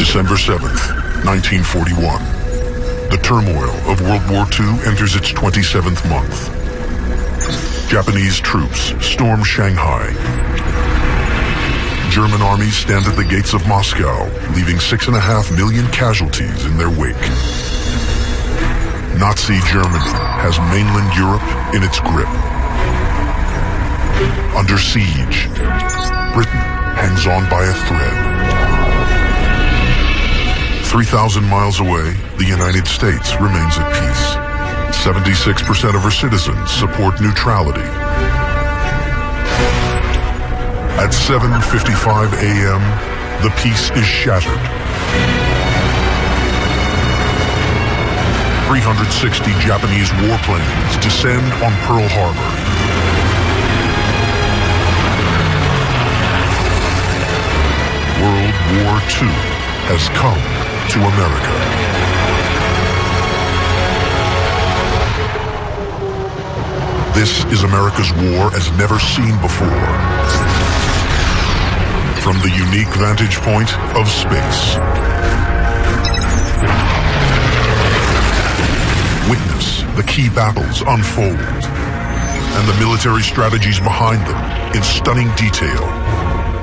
December 7th, 1941. The turmoil of World War II enters its 27th month. Japanese troops storm Shanghai. German armies stand at the gates of Moscow, leaving six and a half million casualties in their wake. Nazi Germany has mainland Europe in its grip. Under siege, Britain hangs on by a thread. 3,000 miles away, the United States remains at peace. 76% of her citizens support neutrality. At 7.55 a.m., the peace is shattered. 360 Japanese warplanes descend on Pearl Harbor. World War II has come to America. This is America's war as never seen before. From the unique vantage point of space. Witness the key battles unfold and the military strategies behind them in stunning detail.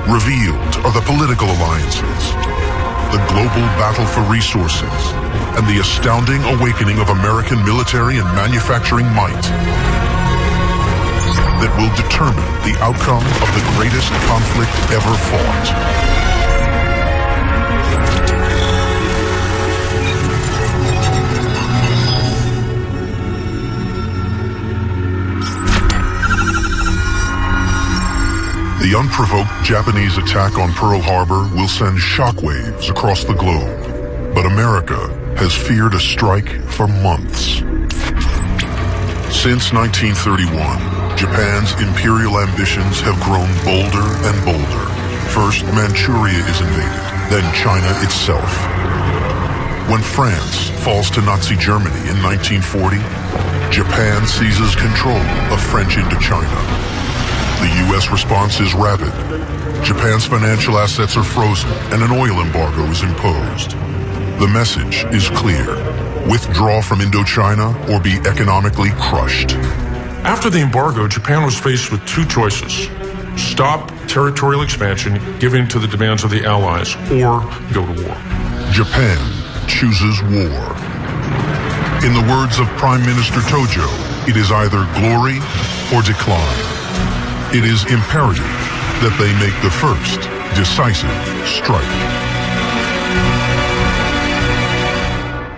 Revealed are the political alliances, the global battle for resources, and the astounding awakening of American military and manufacturing might that will determine the outcome of the greatest conflict ever fought. The unprovoked Japanese attack on Pearl Harbor will send shockwaves across the globe. But America has feared a strike for months. Since 1931, Japan's imperial ambitions have grown bolder and bolder. First, Manchuria is invaded, then China itself. When France falls to Nazi Germany in 1940, Japan seizes control of French Indochina the U.S. response is rapid. Japan's financial assets are frozen and an oil embargo is imposed. The message is clear. Withdraw from Indochina or be economically crushed. After the embargo, Japan was faced with two choices. Stop territorial expansion, giving to the demands of the Allies, or go to war. Japan chooses war. In the words of Prime Minister Tojo, it is either glory or decline. It is imperative that they make the first decisive strike.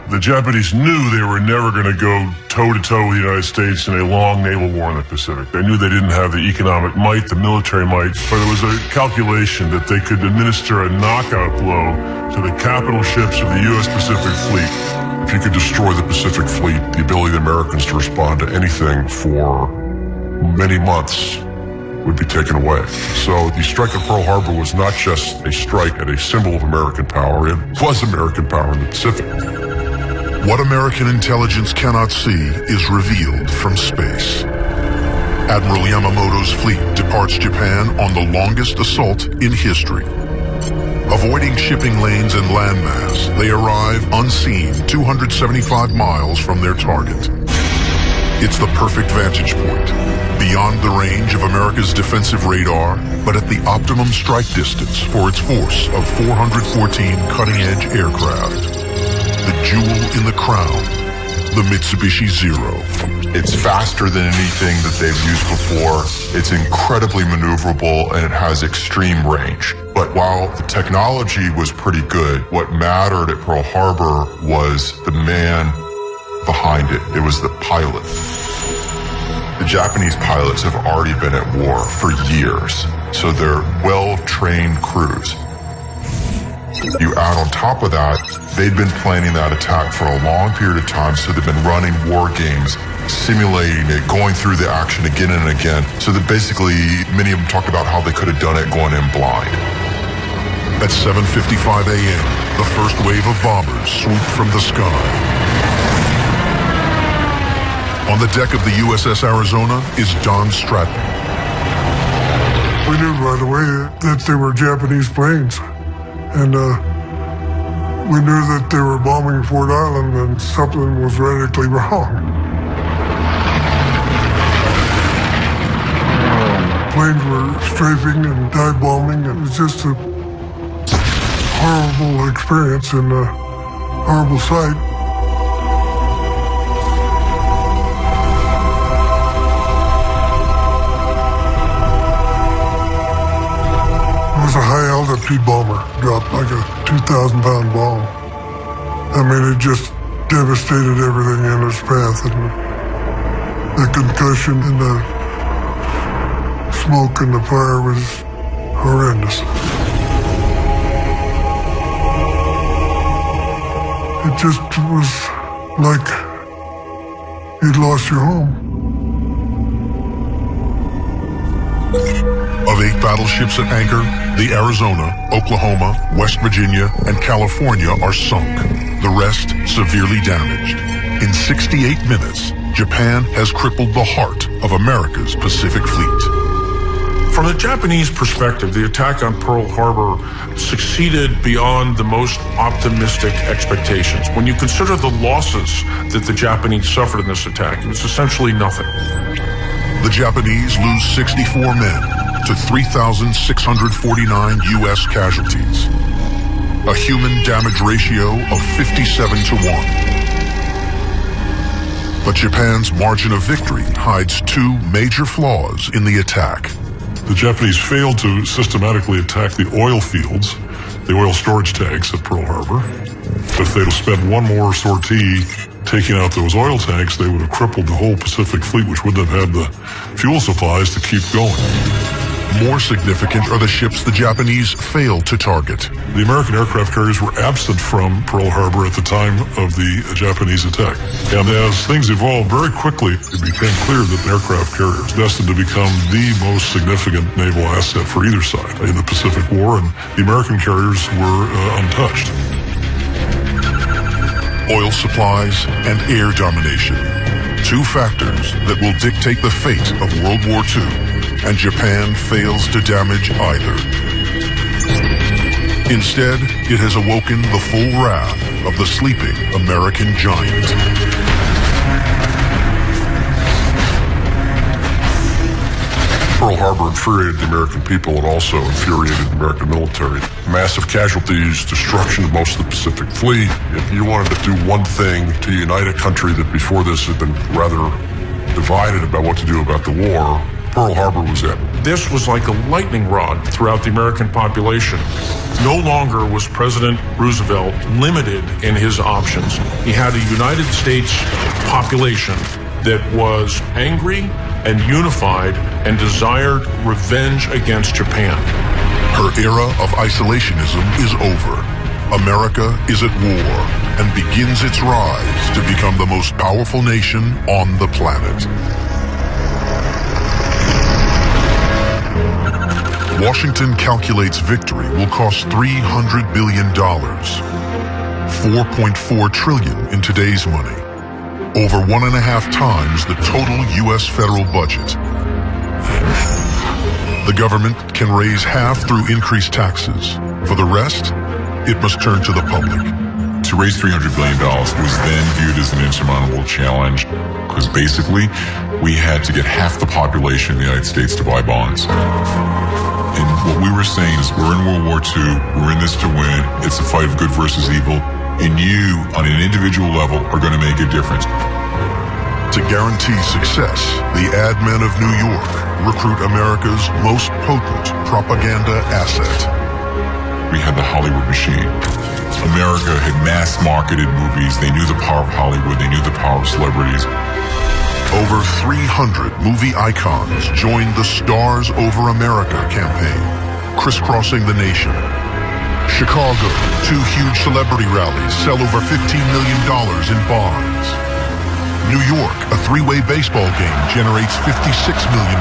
The Japanese knew they were never going to go toe to toe with the United States in a long naval war in the Pacific. They knew they didn't have the economic might, the military might, but it was a calculation that they could administer a knockout blow to the capital ships of the U.S. Pacific Fleet. If you could destroy the Pacific Fleet, the ability of the Americans to respond to anything for many months would be taken away. So the strike at Pearl Harbor was not just a strike at a symbol of American power, it was American power in the Pacific. What American intelligence cannot see is revealed from space. Admiral Yamamoto's fleet departs Japan on the longest assault in history. Avoiding shipping lanes and landmass, they arrive unseen 275 miles from their target. It's the perfect vantage point beyond the range of America's defensive radar, but at the optimum strike distance for its force of 414 cutting-edge aircraft. The jewel in the crown, the Mitsubishi Zero. It's faster than anything that they've used before. It's incredibly maneuverable and it has extreme range. But while the technology was pretty good, what mattered at Pearl Harbor was the man behind it. It was the pilot. The Japanese pilots have already been at war for years, so they're well-trained crews. You add on top of that, they'd been planning that attack for a long period of time, so they've been running war games, simulating it, going through the action again and again. So that basically, many of them talk about how they could have done it going in blind. At 7.55 a.m., the first wave of bombers swoop from the sky. On the deck of the USS Arizona is Don Stratton. We knew right away that they were Japanese planes. And uh, we knew that they were bombing Ford Island and something was radically wrong. Planes were strafing and dive bombing. and It was just a horrible experience and a horrible sight. Bomber, dropped like a 2,000 pound bomb. I mean, it just devastated everything in its path. And the concussion and the smoke and the fire was horrendous. It just was like you'd lost your home. Of eight battleships at anchor, the Arizona, Oklahoma, West Virginia, and California are sunk. The rest severely damaged. In 68 minutes, Japan has crippled the heart of America's Pacific Fleet. From the Japanese perspective, the attack on Pearl Harbor succeeded beyond the most optimistic expectations. When you consider the losses that the Japanese suffered in this attack, it was essentially nothing. The Japanese lose 64 men, to 3,649 U.S. casualties. A human damage ratio of 57 to 1. But Japan's margin of victory hides two major flaws in the attack. The Japanese failed to systematically attack the oil fields, the oil storage tanks at Pearl Harbor. If they'd spent one more sortie taking out those oil tanks, they would have crippled the whole Pacific fleet, which wouldn't have had the fuel supplies to keep going. More significant are the ships the Japanese failed to target. The American aircraft carriers were absent from Pearl Harbor at the time of the Japanese attack. And as things evolved very quickly, it became clear that the aircraft carriers destined to become the most significant naval asset for either side in the Pacific War, and the American carriers were uh, untouched. Oil supplies and air domination. Two factors that will dictate the fate of World War II and Japan fails to damage either. Instead, it has awoken the full wrath of the sleeping American giant. Pearl Harbor infuriated the American people and also infuriated the American military. Massive casualties, destruction of most of the Pacific Fleet. If you wanted to do one thing to unite a country that before this had been rather divided about what to do about the war, Pearl Harbor was it. This was like a lightning rod throughout the American population. No longer was President Roosevelt limited in his options. He had a United States population that was angry and unified and desired revenge against Japan. Her era of isolationism is over. America is at war and begins its rise to become the most powerful nation on the planet. Washington calculates victory will cost $300 billion. 4.4 trillion in today's money. Over one and a half times the total U.S. federal budget. The government can raise half through increased taxes. For the rest, it must turn to the public. To raise $300 billion was then viewed as an insurmountable challenge because basically we had to get half the population in the United States to buy bonds. And what we were saying is we're in World War II, we're in this to win, it's a fight of good versus evil, and you, on an individual level, are going to make a difference. To guarantee success, the ad men of New York recruit America's most potent propaganda asset. We had the Hollywood machine. America had mass marketed movies. They knew the power of Hollywood. They knew the power of celebrities. Over 300 movie icons joined the Stars Over America campaign, crisscrossing the nation. Chicago, two huge celebrity rallies sell over $15 million in bonds. New York, a three-way baseball game generates $56 million.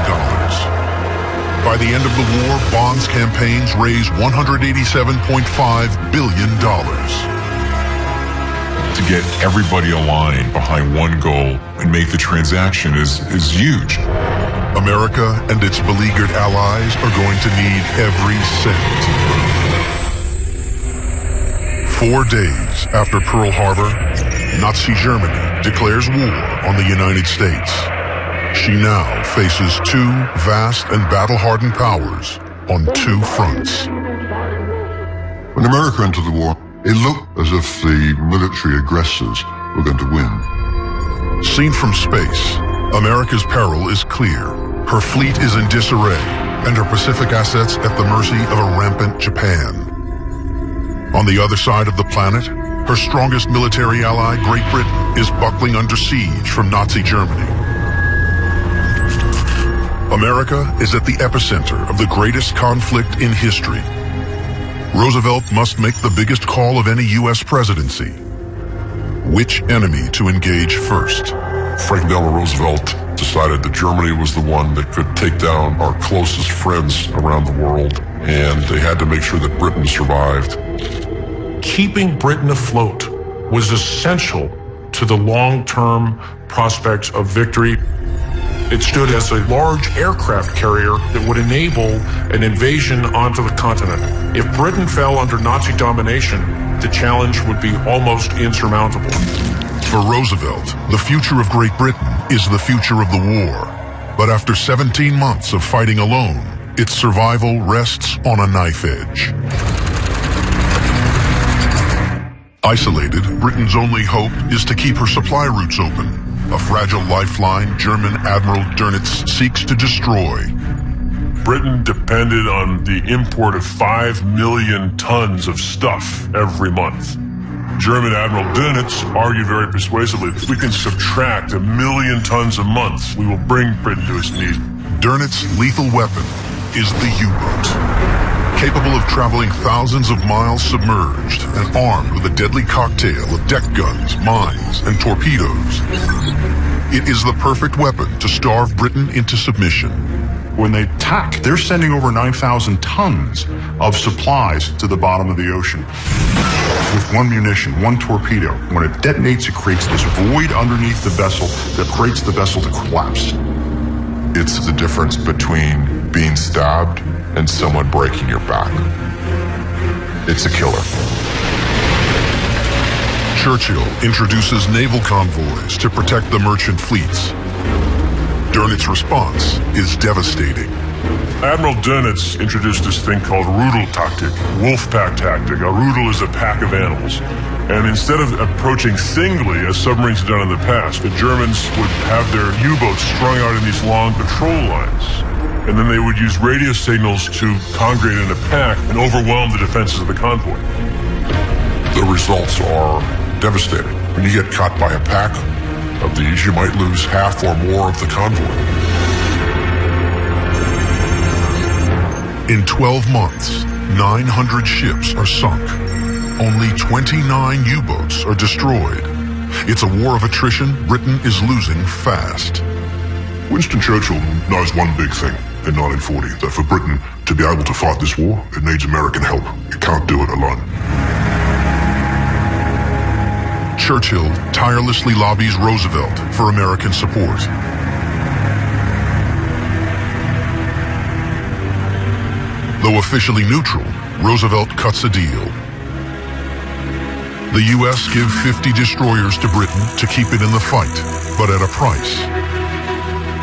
By the end of the war, bonds campaigns raise $187.5 billion to get everybody aligned behind one goal and make the transaction is, is huge. America and its beleaguered allies are going to need every cent. Four days after Pearl Harbor, Nazi Germany declares war on the United States. She now faces two vast and battle-hardened powers on two fronts. When America entered the war, it looked as if the military aggressors were going to win. Seen from space, America's peril is clear. Her fleet is in disarray, and her Pacific assets at the mercy of a rampant Japan. On the other side of the planet, her strongest military ally, Great Britain, is buckling under siege from Nazi Germany. America is at the epicenter of the greatest conflict in history. Roosevelt must make the biggest call of any U.S. presidency. Which enemy to engage first? Franklin Delano Roosevelt decided that Germany was the one that could take down our closest friends around the world, and they had to make sure that Britain survived. Keeping Britain afloat was essential to the long-term prospects of victory. It stood as a large aircraft carrier that would enable an invasion onto the continent. If Britain fell under Nazi domination, the challenge would be almost insurmountable. For Roosevelt, the future of Great Britain is the future of the war. But after 17 months of fighting alone, its survival rests on a knife edge. Isolated, Britain's only hope is to keep her supply routes open. A fragile lifeline German Admiral Dönitz seeks to destroy. Britain depended on the import of 5 million tons of stuff every month. German Admiral Dönitz argued very persuasively, that if we can subtract a million tons a month, we will bring Britain to its knees. Dönitz's lethal weapon is the U-boat. Capable of traveling thousands of miles submerged and armed with a deadly cocktail of deck guns, mines, and torpedoes. It is the perfect weapon to starve Britain into submission. When they attack, they're sending over 9,000 tons of supplies to the bottom of the ocean. With one munition, one torpedo, when it detonates, it creates this void underneath the vessel that creates the vessel to collapse. It's the difference between being stabbed and someone breaking your back. It's a killer. Churchill introduces naval convoys to protect the merchant fleets. Dönitz's response is devastating. Admiral Dönitz introduced this thing called Rudeltaktik, wolf pack tactic. A rudel is a pack of animals. And instead of approaching singly, as submarines had done in the past, the Germans would have their U-boats strung out in these long patrol lines. And then they would use radio signals to congregate in a pack and overwhelm the defenses of the convoy. The results are devastating. When you get caught by a pack of these, you might lose half or more of the convoy. In 12 months, 900 ships are sunk. Only 29 U-boats are destroyed. It's a war of attrition Britain is losing fast. Winston Churchill knows one big thing in 1940, that for Britain to be able to fight this war, it needs American help. It can't do it alone. Churchill tirelessly lobbies Roosevelt for American support. Though officially neutral, Roosevelt cuts a deal. The U.S. give 50 destroyers to Britain to keep it in the fight, but at a price.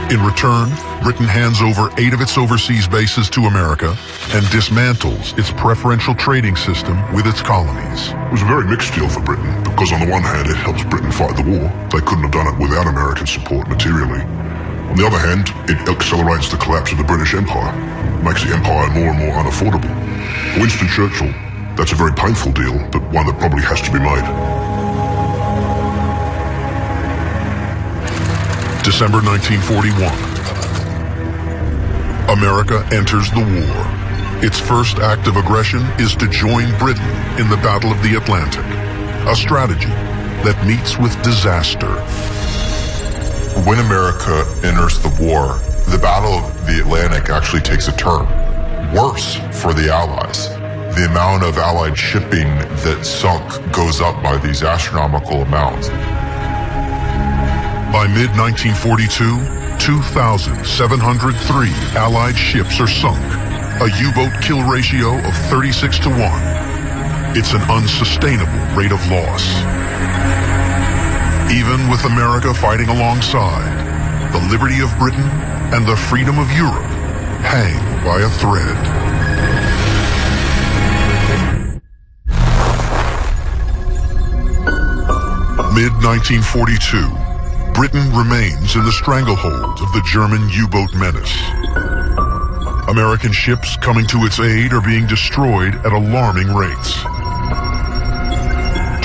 In return, Britain hands over eight of its overseas bases to America and dismantles its preferential trading system with its colonies. It was a very mixed deal for Britain because on the one hand it helps Britain fight the war. They couldn't have done it without American support materially. On the other hand, it accelerates the collapse of the British Empire, makes the empire more and more unaffordable. Winston Churchill, that's a very painful deal, but one that probably has to be made. December 1941. America enters the war. Its first act of aggression is to join Britain in the Battle of the Atlantic, a strategy that meets with disaster. When America enters the war, the Battle of the Atlantic actually takes a turn. Worse for the Allies. The amount of Allied shipping that sunk goes up by these astronomical amounts. By mid-1942, 2,703 Allied ships are sunk, a U-boat kill ratio of 36 to 1. it's an unsustainable rate of loss. Even with America fighting alongside, the liberty of Britain and the freedom of Europe hang by a thread. Mid-1942, Britain remains in the stranglehold of the German U-boat menace. American ships coming to its aid are being destroyed at alarming rates.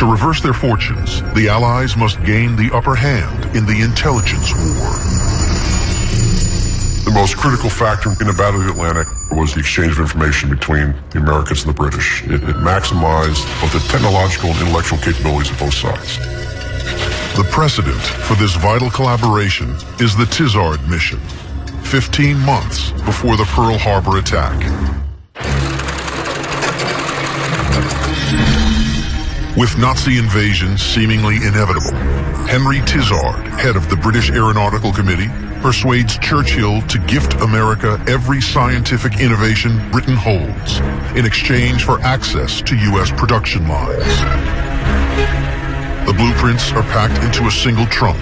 To reverse their fortunes, the Allies must gain the upper hand in the intelligence war. The most critical factor in the Battle of the Atlantic was the exchange of information between the Americans and the British. It, it maximized both the technological and intellectual capabilities of both sides. The precedent for this vital collaboration is the Tizard mission, 15 months before the Pearl Harbor attack. With Nazi invasion seemingly inevitable, Henry Tizard, head of the British Aeronautical Committee, persuades Churchill to gift America every scientific innovation Britain holds in exchange for access to U.S. production lines. The blueprints are packed into a single trunk.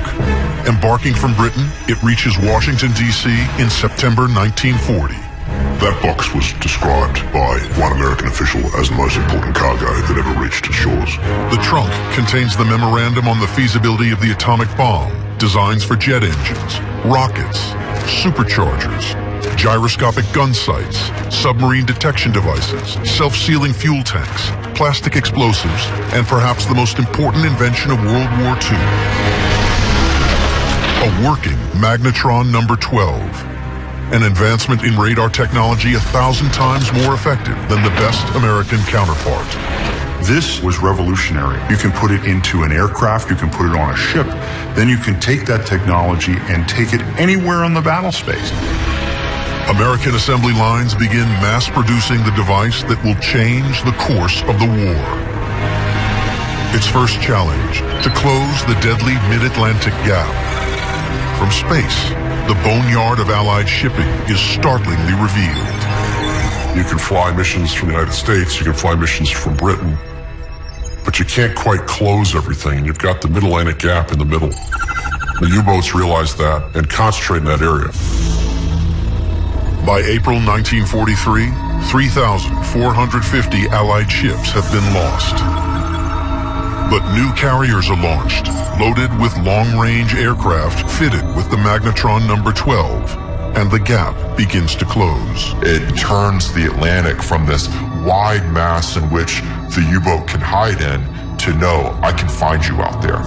Embarking from Britain, it reaches Washington, D.C. in September 1940. That box was described by one American official as the most important cargo that ever reached its shores. The trunk contains the memorandum on the feasibility of the atomic bomb, designs for jet engines, rockets, superchargers, gyroscopic gun sights, submarine detection devices, self-sealing fuel tanks, plastic explosives, and perhaps the most important invention of World War II. A working magnetron number 12 an advancement in radar technology a thousand times more effective than the best American counterpart. This was revolutionary. You can put it into an aircraft, you can put it on a ship, then you can take that technology and take it anywhere on the battle space. American assembly lines begin mass producing the device that will change the course of the war. Its first challenge, to close the deadly mid-Atlantic gap. From space, the boneyard of Allied shipping is startlingly revealed. You can fly missions from the United States, you can fly missions from Britain, but you can't quite close everything. and You've got the Mid-Atlantic Gap in the middle. The U-boats realize that and concentrate in that area. By April 1943, 3,450 Allied ships have been lost. But new carriers are launched, loaded with long-range aircraft fitted with the Magnetron number 12, and the gap begins to close. It turns the Atlantic from this wide mass in which the U-boat can hide in to know I can find you out there.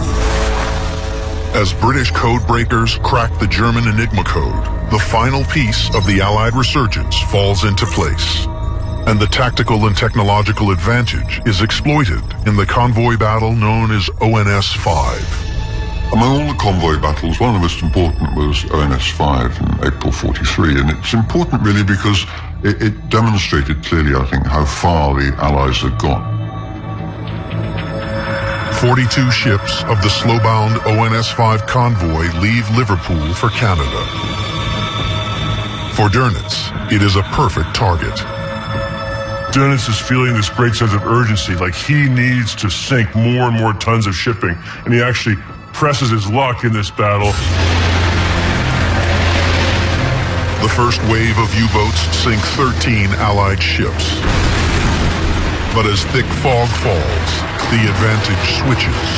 As British code breakers crack the German Enigma code, the final piece of the Allied resurgence falls into place and the tactical and technological advantage is exploited in the convoy battle known as ONS-5. Among all the convoy battles, one of the most important was ONS-5 in April 43, and it's important really because it, it demonstrated clearly, I think, how far the Allies had gone. 42 ships of the slow-bound ONS-5 convoy leave Liverpool for Canada. For Dönitz, it is a perfect target. Dönitz is feeling this great sense of urgency, like he needs to sink more and more tons of shipping, and he actually presses his luck in this battle. The first wave of U-boats sink 13 Allied ships. But as thick fog falls, the advantage switches.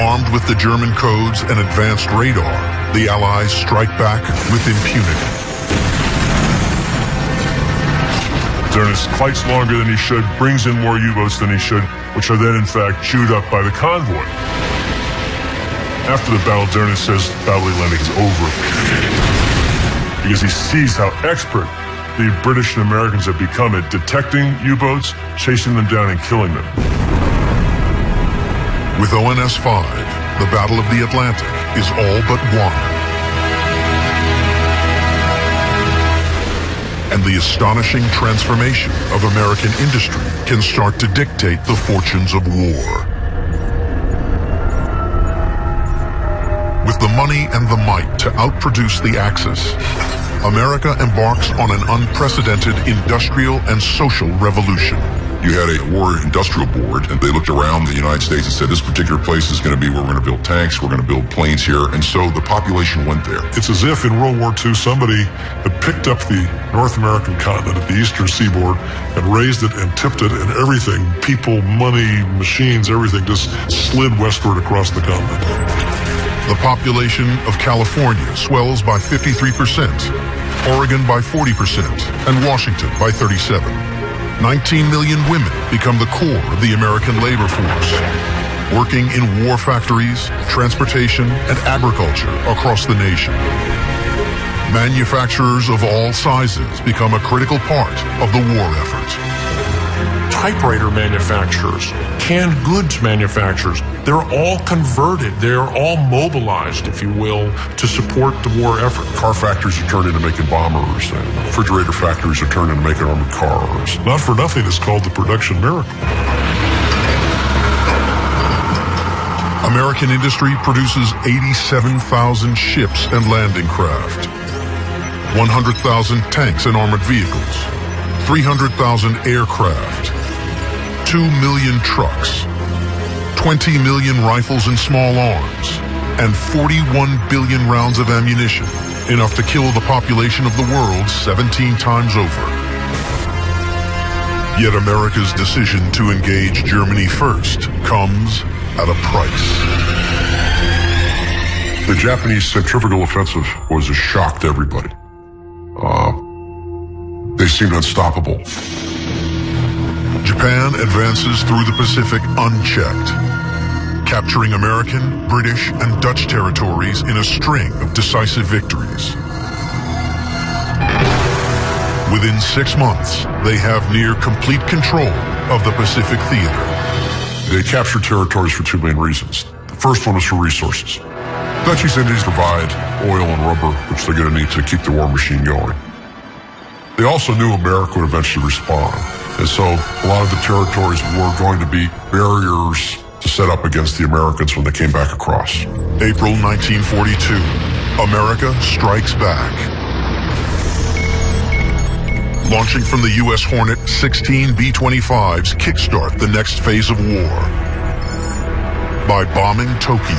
Armed with the German codes and advanced radar, the Allies strike back with impunity. Dönitz fights longer than he should, brings in more U-boats than he should, which are then in fact chewed up by the convoy. After the battle, Dönitz says Battle Atlantic is over. Because he sees how expert the British and Americans have become at detecting U-boats, chasing them down and killing them. With ONS-5, the Battle of the Atlantic is all but won. and the astonishing transformation of American industry can start to dictate the fortunes of war. With the money and the might to outproduce the Axis, America embarks on an unprecedented industrial and social revolution. You had a war industrial board, and they looked around the United States and said, this particular place is going to be where we're going to build tanks, we're going to build planes here. And so the population went there. It's as if in World War II somebody had picked up the North American continent, at the eastern seaboard, and raised it and tipped it, and everything people, money, machines, everything just slid westward across the continent. The population of California swells by 53%, Oregon by 40%, and Washington by 37. 19 million women become the core of the American labor force, working in war factories, transportation, and agriculture across the nation. Manufacturers of all sizes become a critical part of the war effort typewriter manufacturers, canned goods manufacturers, they're all converted. They're all mobilized, if you will, to support the war effort. Car factories are turned into making bombers, and refrigerator factories are turned into making armored cars. Not for nothing, it's called the production miracle. American industry produces 87,000 ships and landing craft, 100,000 tanks and armored vehicles, 300,000 aircraft, 2 million trucks, 20 million rifles and small arms, and 41 billion rounds of ammunition, enough to kill the population of the world 17 times over. Yet America's decision to engage Germany first comes at a price. The Japanese centrifugal offensive was a shock to everybody. Uh, they seemed unstoppable. Japan advances through the Pacific unchecked, capturing American, British, and Dutch territories in a string of decisive victories. Within six months, they have near complete control of the Pacific theater. They captured territories for two main reasons. The first one was for resources. Dutch East Indies provide oil and rubber, which they're going to need to keep the war machine going. They also knew America would eventually respond. And so a lot of the territories were going to be barriers to set up against the Americans when they came back across. April 1942, America strikes back. Launching from the U.S. Hornet, 16 B-25s kickstart the next phase of war by bombing Tokyo.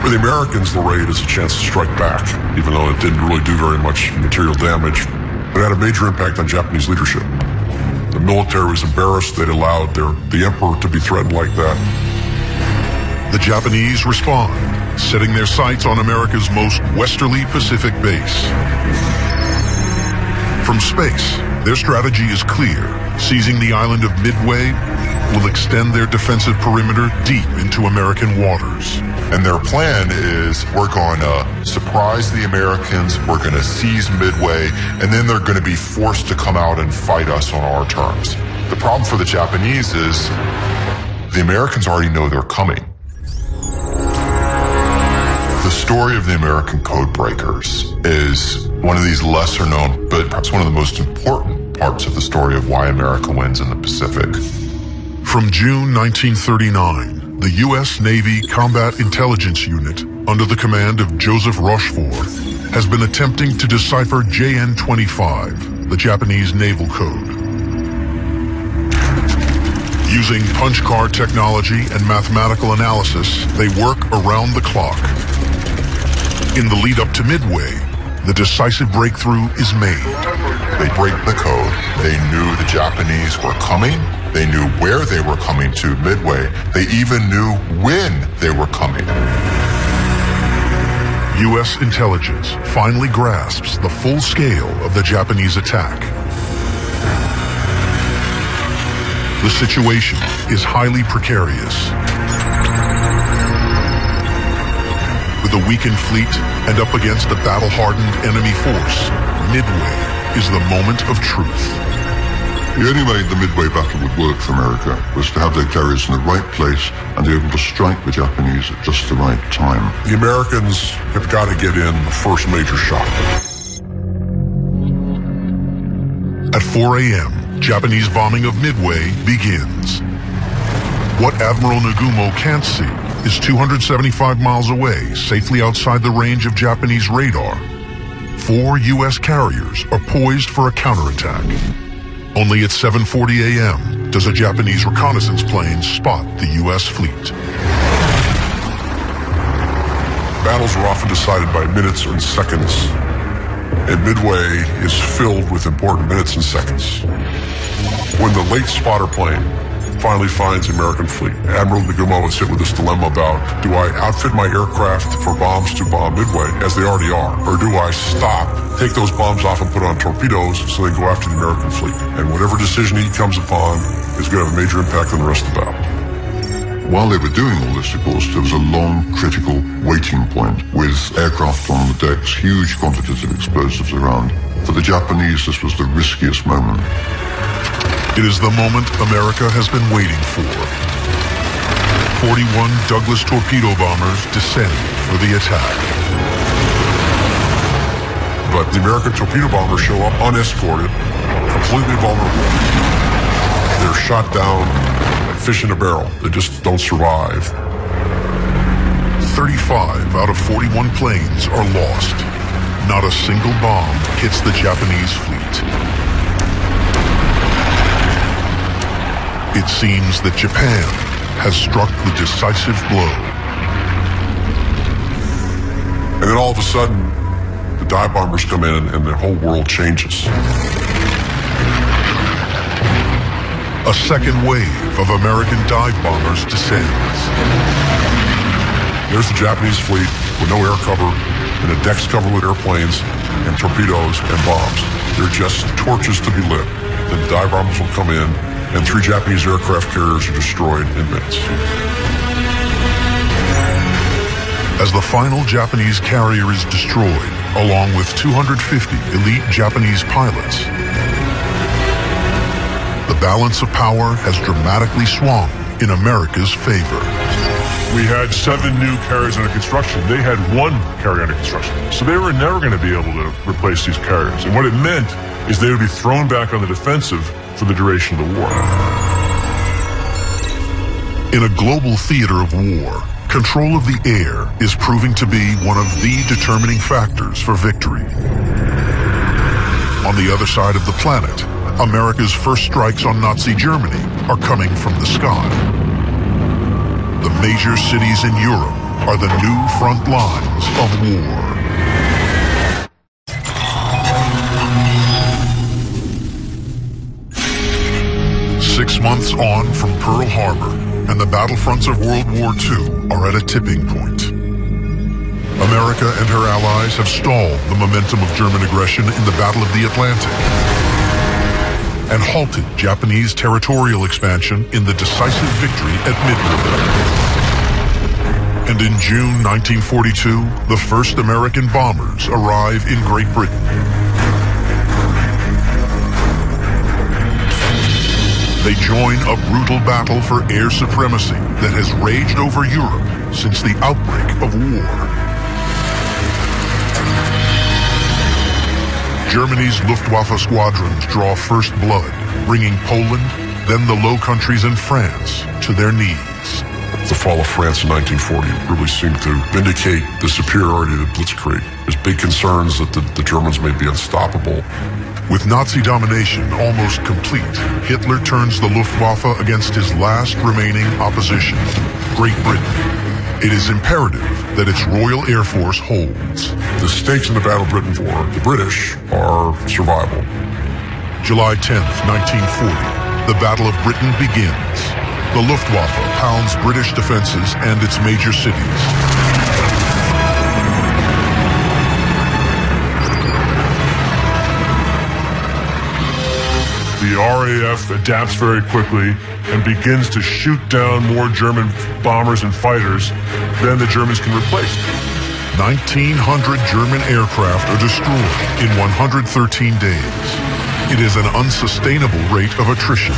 For the Americans, the raid is a chance to strike back, even though it didn't really do very much material damage. It had a major impact on Japanese leadership. The military was embarrassed they'd allowed their, the emperor to be threatened like that. The Japanese respond, setting their sights on America's most westerly Pacific base. From space, their strategy is clear. Seizing the island of Midway will extend their defensive perimeter deep into American waters. And their plan is we're going to surprise the Americans, we're going to seize Midway, and then they're going to be forced to come out and fight us on our terms. The problem for the Japanese is the Americans already know they're coming. The story of the American code breakers is one of these lesser known, but perhaps one of the most important parts of the story of why America wins in the Pacific. From June 1939, the U.S. Navy Combat Intelligence Unit, under the command of Joseph Rochefort, has been attempting to decipher JN-25, the Japanese naval code. Using punch card technology and mathematical analysis, they work around the clock. In the lead up to Midway, the decisive breakthrough is made. They break the code. They knew the Japanese were coming. They knew where they were coming to Midway. They even knew when they were coming. U.S. intelligence finally grasps the full scale of the Japanese attack. The situation is highly precarious. With a weakened fleet and up against a battle-hardened enemy force, Midway is the moment of truth. The only way the Midway battle would work for America was to have their carriers in the right place and be able to strike the Japanese at just the right time. The Americans have got to get in the first major shot. At 4 a.m., Japanese bombing of Midway begins. What Admiral Nagumo can't see is 275 miles away, safely outside the range of Japanese radar. Four U.S. carriers are poised for a counterattack. Only at 7.40 a.m. does a Japanese reconnaissance plane spot the U.S. fleet. Battles are often decided by minutes and seconds, and Midway is filled with important minutes and seconds. When the late spotter plane finally finds the American fleet, Admiral Nagumo is hit with this dilemma about, do I outfit my aircraft for bombs to bomb Midway, as they already are, or do I stop, take those bombs off and put on torpedoes so they go after the American fleet? And whatever decision he comes upon is going to have a major impact on the rest of the battle. While they were doing all this, of course, there was a long, critical waiting point with aircraft on the decks, huge quantities of explosives around. For the Japanese, this was the riskiest moment. It is the moment America has been waiting for. 41 Douglas torpedo bombers descend for the attack. But the American torpedo bombers show up unescorted, completely vulnerable. They're shot down like fish in a barrel. They just don't survive. 35 out of 41 planes are lost. Not a single bomb hits the Japanese fleet. It seems that Japan has struck the decisive blow. And then all of a sudden, the dive bombers come in and the whole world changes. A second wave of American dive bombers descends. There's the Japanese fleet with no air cover and the decks covered with airplanes and torpedoes and bombs. They're just torches to be lit. Then the dive bombers will come in and three Japanese aircraft carriers are destroyed in minutes. As the final Japanese carrier is destroyed, along with 250 elite Japanese pilots, the balance of power has dramatically swung in America's favor. We had seven new carriers under construction. They had one carrier under construction. So they were never going to be able to replace these carriers. And what it meant is they would be thrown back on the defensive for the duration of the war. In a global theater of war, control of the air is proving to be one of the determining factors for victory. On the other side of the planet, America's first strikes on Nazi Germany are coming from the sky. The major cities in Europe are the new front lines of war. Months on from Pearl Harbor, and the battlefronts of World War II are at a tipping point. America and her allies have stalled the momentum of German aggression in the Battle of the Atlantic and halted Japanese territorial expansion in the decisive victory at Midway. And in June 1942, the first American bombers arrive in Great Britain. They join a brutal battle for air supremacy that has raged over Europe since the outbreak of war. Germany's Luftwaffe squadrons draw first blood, bringing Poland, then the Low Countries and France to their knees. The fall of France in 1940 really seemed to vindicate the superiority of the Blitzkrieg. There's big concerns that the, the Germans may be unstoppable. With Nazi domination almost complete, Hitler turns the Luftwaffe against his last remaining opposition, Great Britain. It is imperative that its Royal Air Force holds. The stakes in the Battle of Britain for the British are survival. July 10th, 1940, the Battle of Britain begins. The Luftwaffe pounds British defenses and its major cities. The RAF adapts very quickly and begins to shoot down more German bombers and fighters than the Germans can replace. 1,900 German aircraft are destroyed in 113 days. It is an unsustainable rate of attrition.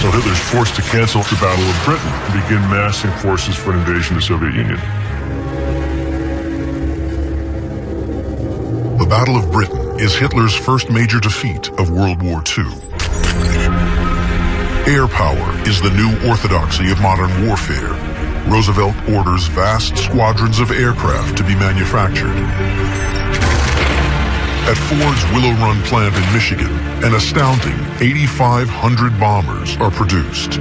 So Hitler's forced to cancel the Battle of Britain and begin massing forces for an invasion of the Soviet Union. The Battle of Britain is Hitler's first major defeat of World War II. Air power is the new orthodoxy of modern warfare. Roosevelt orders vast squadrons of aircraft to be manufactured. At Ford's Willow Run plant in Michigan, an astounding 8,500 bombers are produced.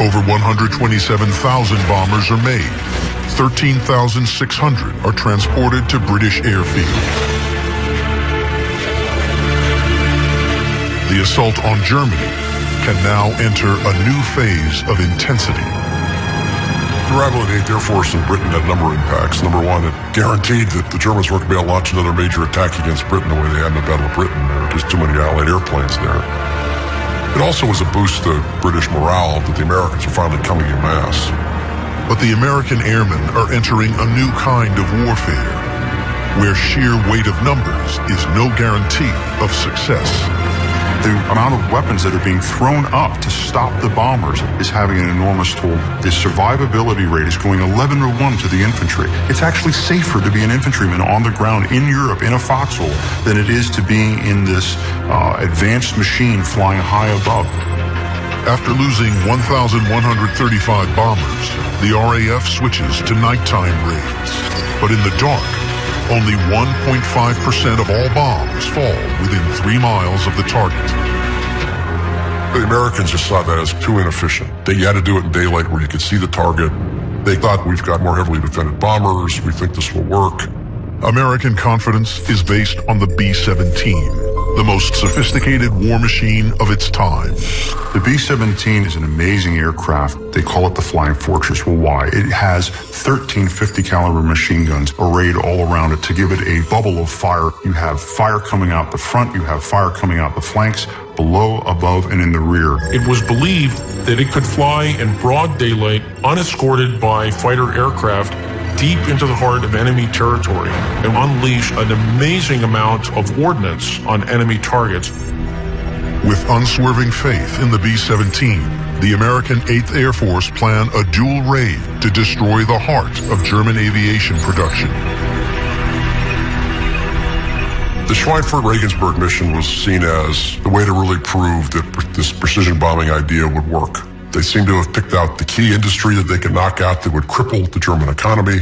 Over 127,000 bombers are made. 13,600 are transported to British airfield. The assault on Germany can now enter a new phase of intensity. The arrival of the 8th Air Force in Britain had a number of impacts. Number one, it guaranteed that the Germans weren't going to be able to launch another major attack against Britain the way they had in the Battle of Britain. There were just too many Allied airplanes there. It also was a boost to British morale that the Americans were finally coming in mass. But the American airmen are entering a new kind of warfare, where sheer weight of numbers is no guarantee of success the amount of weapons that are being thrown up to stop the bombers is having an enormous toll. The survivability rate is going 11 to 1 to the infantry. It's actually safer to be an infantryman on the ground in Europe in a foxhole than it is to being in this uh, advanced machine flying high above. After losing 1,135 bombers, the RAF switches to nighttime raids. But in the dark, only 1.5% of all bombs fall within three miles of the target. The Americans just saw that as too inefficient. They had to do it in daylight where you could see the target. They thought we've got more heavily defended bombers. We think this will work. American confidence is based on the B-17, the most sophisticated war machine of its time. The B-17 is an amazing aircraft. They call it the Flying Fortress. Well, why? It has 13 50 caliber machine guns arrayed all around it to give it a bubble of fire. You have fire coming out the front, you have fire coming out the flanks, below, above, and in the rear. It was believed that it could fly in broad daylight, unescorted by fighter aircraft, deep into the heart of enemy territory and unleash an amazing amount of ordnance on enemy targets. With unswerving faith in the B-17, the American 8th Air Force plan a dual raid to destroy the heart of German aviation production. The Schweinfurt Regensburg mission was seen as the way to really prove that this precision bombing idea would work. They seem to have picked out the key industry that they could knock out that would cripple the German economy.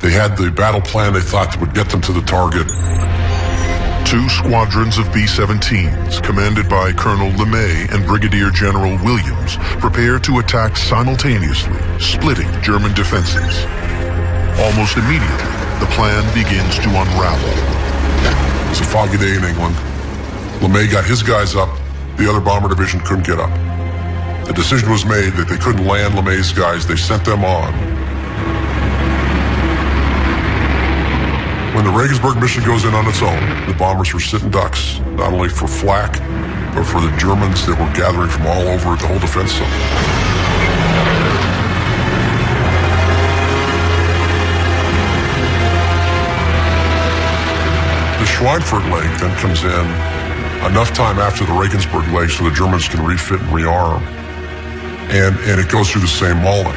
They had the battle plan they thought that would get them to the target. Two squadrons of B-17s, commanded by Colonel LeMay and Brigadier General Williams, prepare to attack simultaneously, splitting German defenses. Almost immediately, the plan begins to unravel. It's a foggy day in England. LeMay got his guys up. The other bomber division couldn't get up. The decision was made that they couldn't land LeMay's guys. They sent them on. When the Regensburg mission goes in on its own, the bombers were sitting ducks, not only for flak, but for the Germans that were gathering from all over the whole defense zone. The Schweinfurt leg then comes in enough time after the Regensburg leg so the Germans can refit and rearm and, and it goes through the same mauling.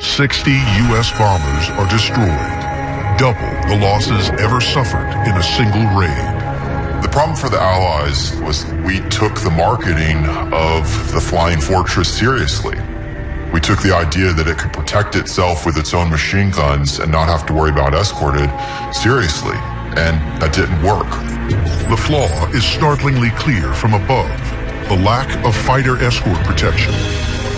Sixty U.S. bombers are destroyed, double the losses ever suffered in a single raid. The problem for the Allies was we took the marketing of the Flying Fortress seriously. We took the idea that it could protect itself with its own machine guns and not have to worry about escorted seriously and that didn't work. The flaw is startlingly clear from above. The lack of fighter escort protection.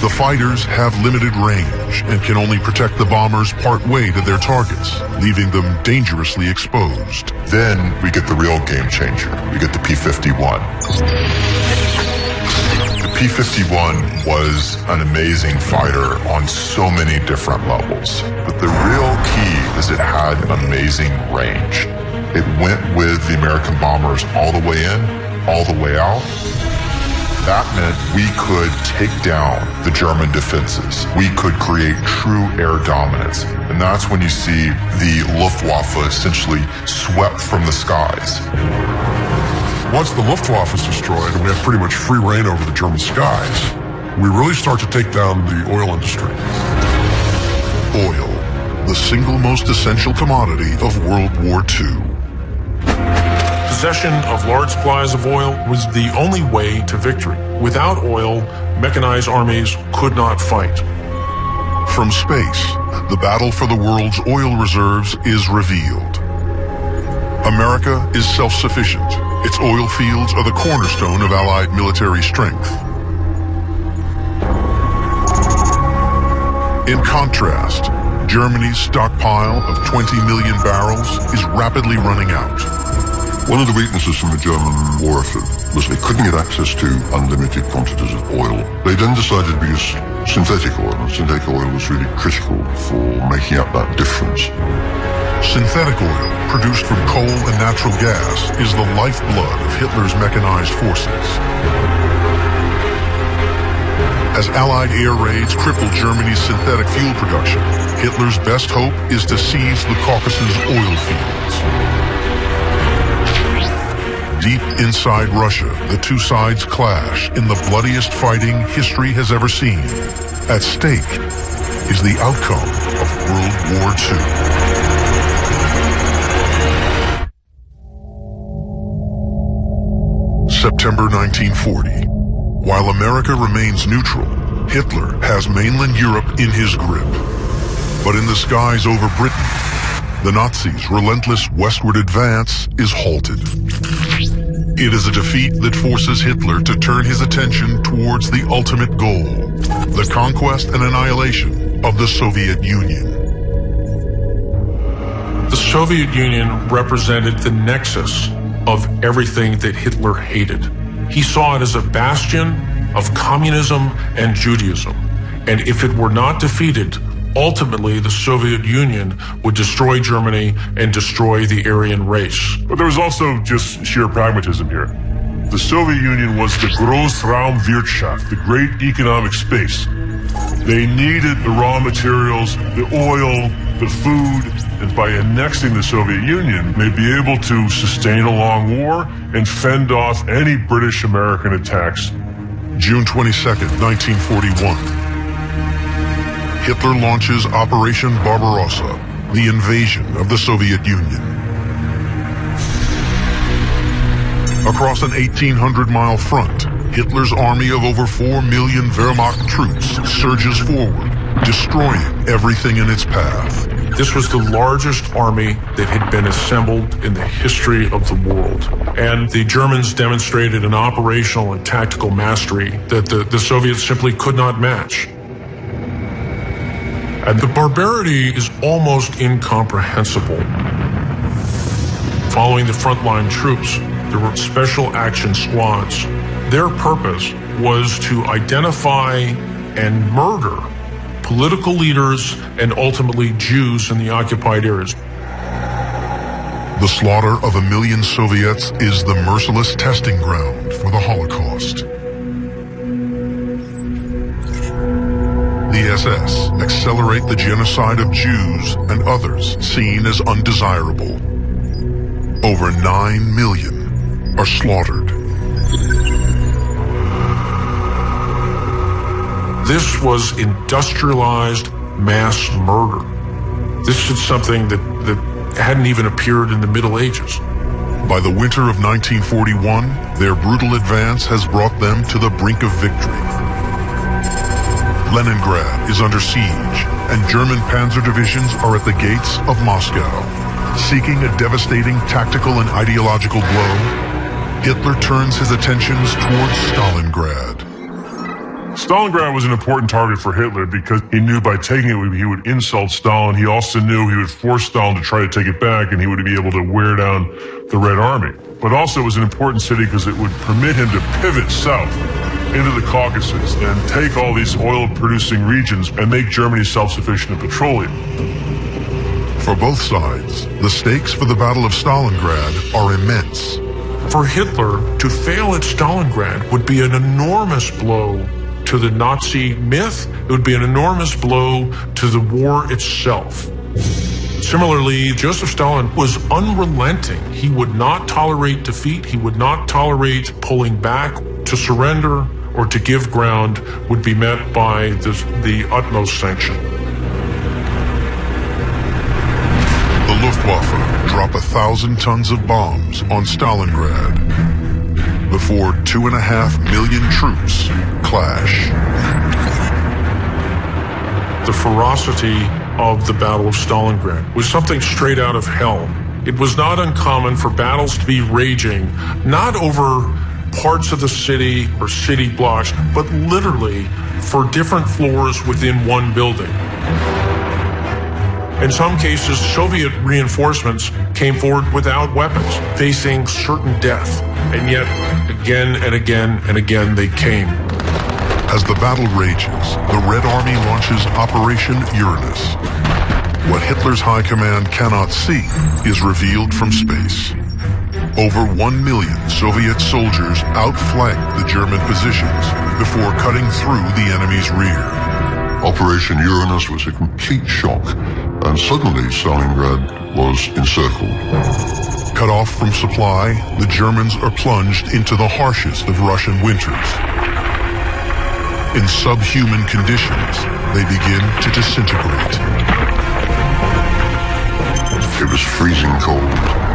The fighters have limited range and can only protect the bombers part way to their targets, leaving them dangerously exposed. Then we get the real game changer. We get the P-51. The P-51 was an amazing fighter on so many different levels. But the real key is it had amazing range. It went with the American bombers all the way in, all the way out. That meant we could take down the German defenses. We could create true air dominance. And that's when you see the Luftwaffe essentially swept from the skies. Once the Luftwaffe is destroyed and we have pretty much free rein over the German skies, we really start to take down the oil industry. Oil, the single most essential commodity of World War II possession of large supplies of oil was the only way to victory. Without oil, mechanized armies could not fight. From space, the battle for the world's oil reserves is revealed. America is self-sufficient. Its oil fields are the cornerstone of Allied military strength. In contrast, Germany's stockpile of 20 million barrels is rapidly running out. One of the weaknesses from the German war effort was they couldn't get access to unlimited quantities of oil. They then decided to use synthetic oil, and synthetic oil was really critical for making up that difference. Synthetic oil, produced from coal and natural gas, is the lifeblood of Hitler's mechanized forces. As Allied air raids cripple Germany's synthetic fuel production, Hitler's best hope is to seize the Caucasus oil fields. Deep inside Russia, the two sides clash in the bloodiest fighting history has ever seen. At stake is the outcome of World War II. September 1940. While America remains neutral, Hitler has mainland Europe in his grip. But in the skies over Britain, the Nazis' relentless westward advance is halted. It is a defeat that forces Hitler to turn his attention towards the ultimate goal, the conquest and annihilation of the Soviet Union. The Soviet Union represented the nexus of everything that Hitler hated. He saw it as a bastion of communism and Judaism. And if it were not defeated, ultimately the Soviet Union would destroy Germany and destroy the Aryan race. But there was also just sheer pragmatism here. The Soviet Union was the Großraumwirtschaft, the great economic space. They needed the raw materials, the oil, the food, and by annexing the Soviet Union, they'd be able to sustain a long war and fend off any British American attacks. June 22nd, 1941. Hitler launches Operation Barbarossa, the invasion of the Soviet Union. Across an 1,800-mile front, Hitler's army of over 4 million Wehrmacht troops surges forward, destroying everything in its path. This was the largest army that had been assembled in the history of the world. And the Germans demonstrated an operational and tactical mastery that the, the Soviets simply could not match. And the barbarity is almost incomprehensible. Following the frontline troops, there were special action squads. Their purpose was to identify and murder political leaders and ultimately Jews in the occupied areas. The slaughter of a million Soviets is the merciless testing ground for the Holocaust. The SS accelerate the genocide of Jews and others seen as undesirable. Over 9 million are slaughtered. This was industrialized mass murder. This is something that, that hadn't even appeared in the Middle Ages. By the winter of 1941, their brutal advance has brought them to the brink of victory. Leningrad is under siege, and German panzer divisions are at the gates of Moscow. Seeking a devastating tactical and ideological blow, Hitler turns his attentions towards Stalingrad. Stalingrad was an important target for Hitler because he knew by taking it he would insult Stalin. He also knew he would force Stalin to try to take it back and he would be able to wear down the Red Army. But also it was an important city because it would permit him to pivot south into the Caucasus and take all these oil producing regions and make Germany self-sufficient in petroleum. For both sides, the stakes for the Battle of Stalingrad are immense. For Hitler, to fail at Stalingrad would be an enormous blow to the Nazi myth. It would be an enormous blow to the war itself. Similarly, Joseph Stalin was unrelenting. He would not tolerate defeat. He would not tolerate pulling back. To surrender or to give ground would be met by the, the utmost sanction. The Luftwaffe drop a thousand tons of bombs on Stalingrad before two and a half million troops clash. the ferocity of the Battle of Stalingrad was something straight out of hell. It was not uncommon for battles to be raging, not over parts of the city or city blocks, but literally for different floors within one building. In some cases, Soviet reinforcements came forward without weapons, facing certain death. And yet, again and again and again, they came. As the battle rages, the Red Army launches Operation Uranus. What Hitler's high command cannot see is revealed from space. Over one million Soviet soldiers outflank the German positions before cutting through the enemy's rear. Operation Uranus was a complete shock, and suddenly Stalingrad was encircled. Cut off from supply, the Germans are plunged into the harshest of Russian winters. In subhuman conditions, they begin to disintegrate. It was freezing cold.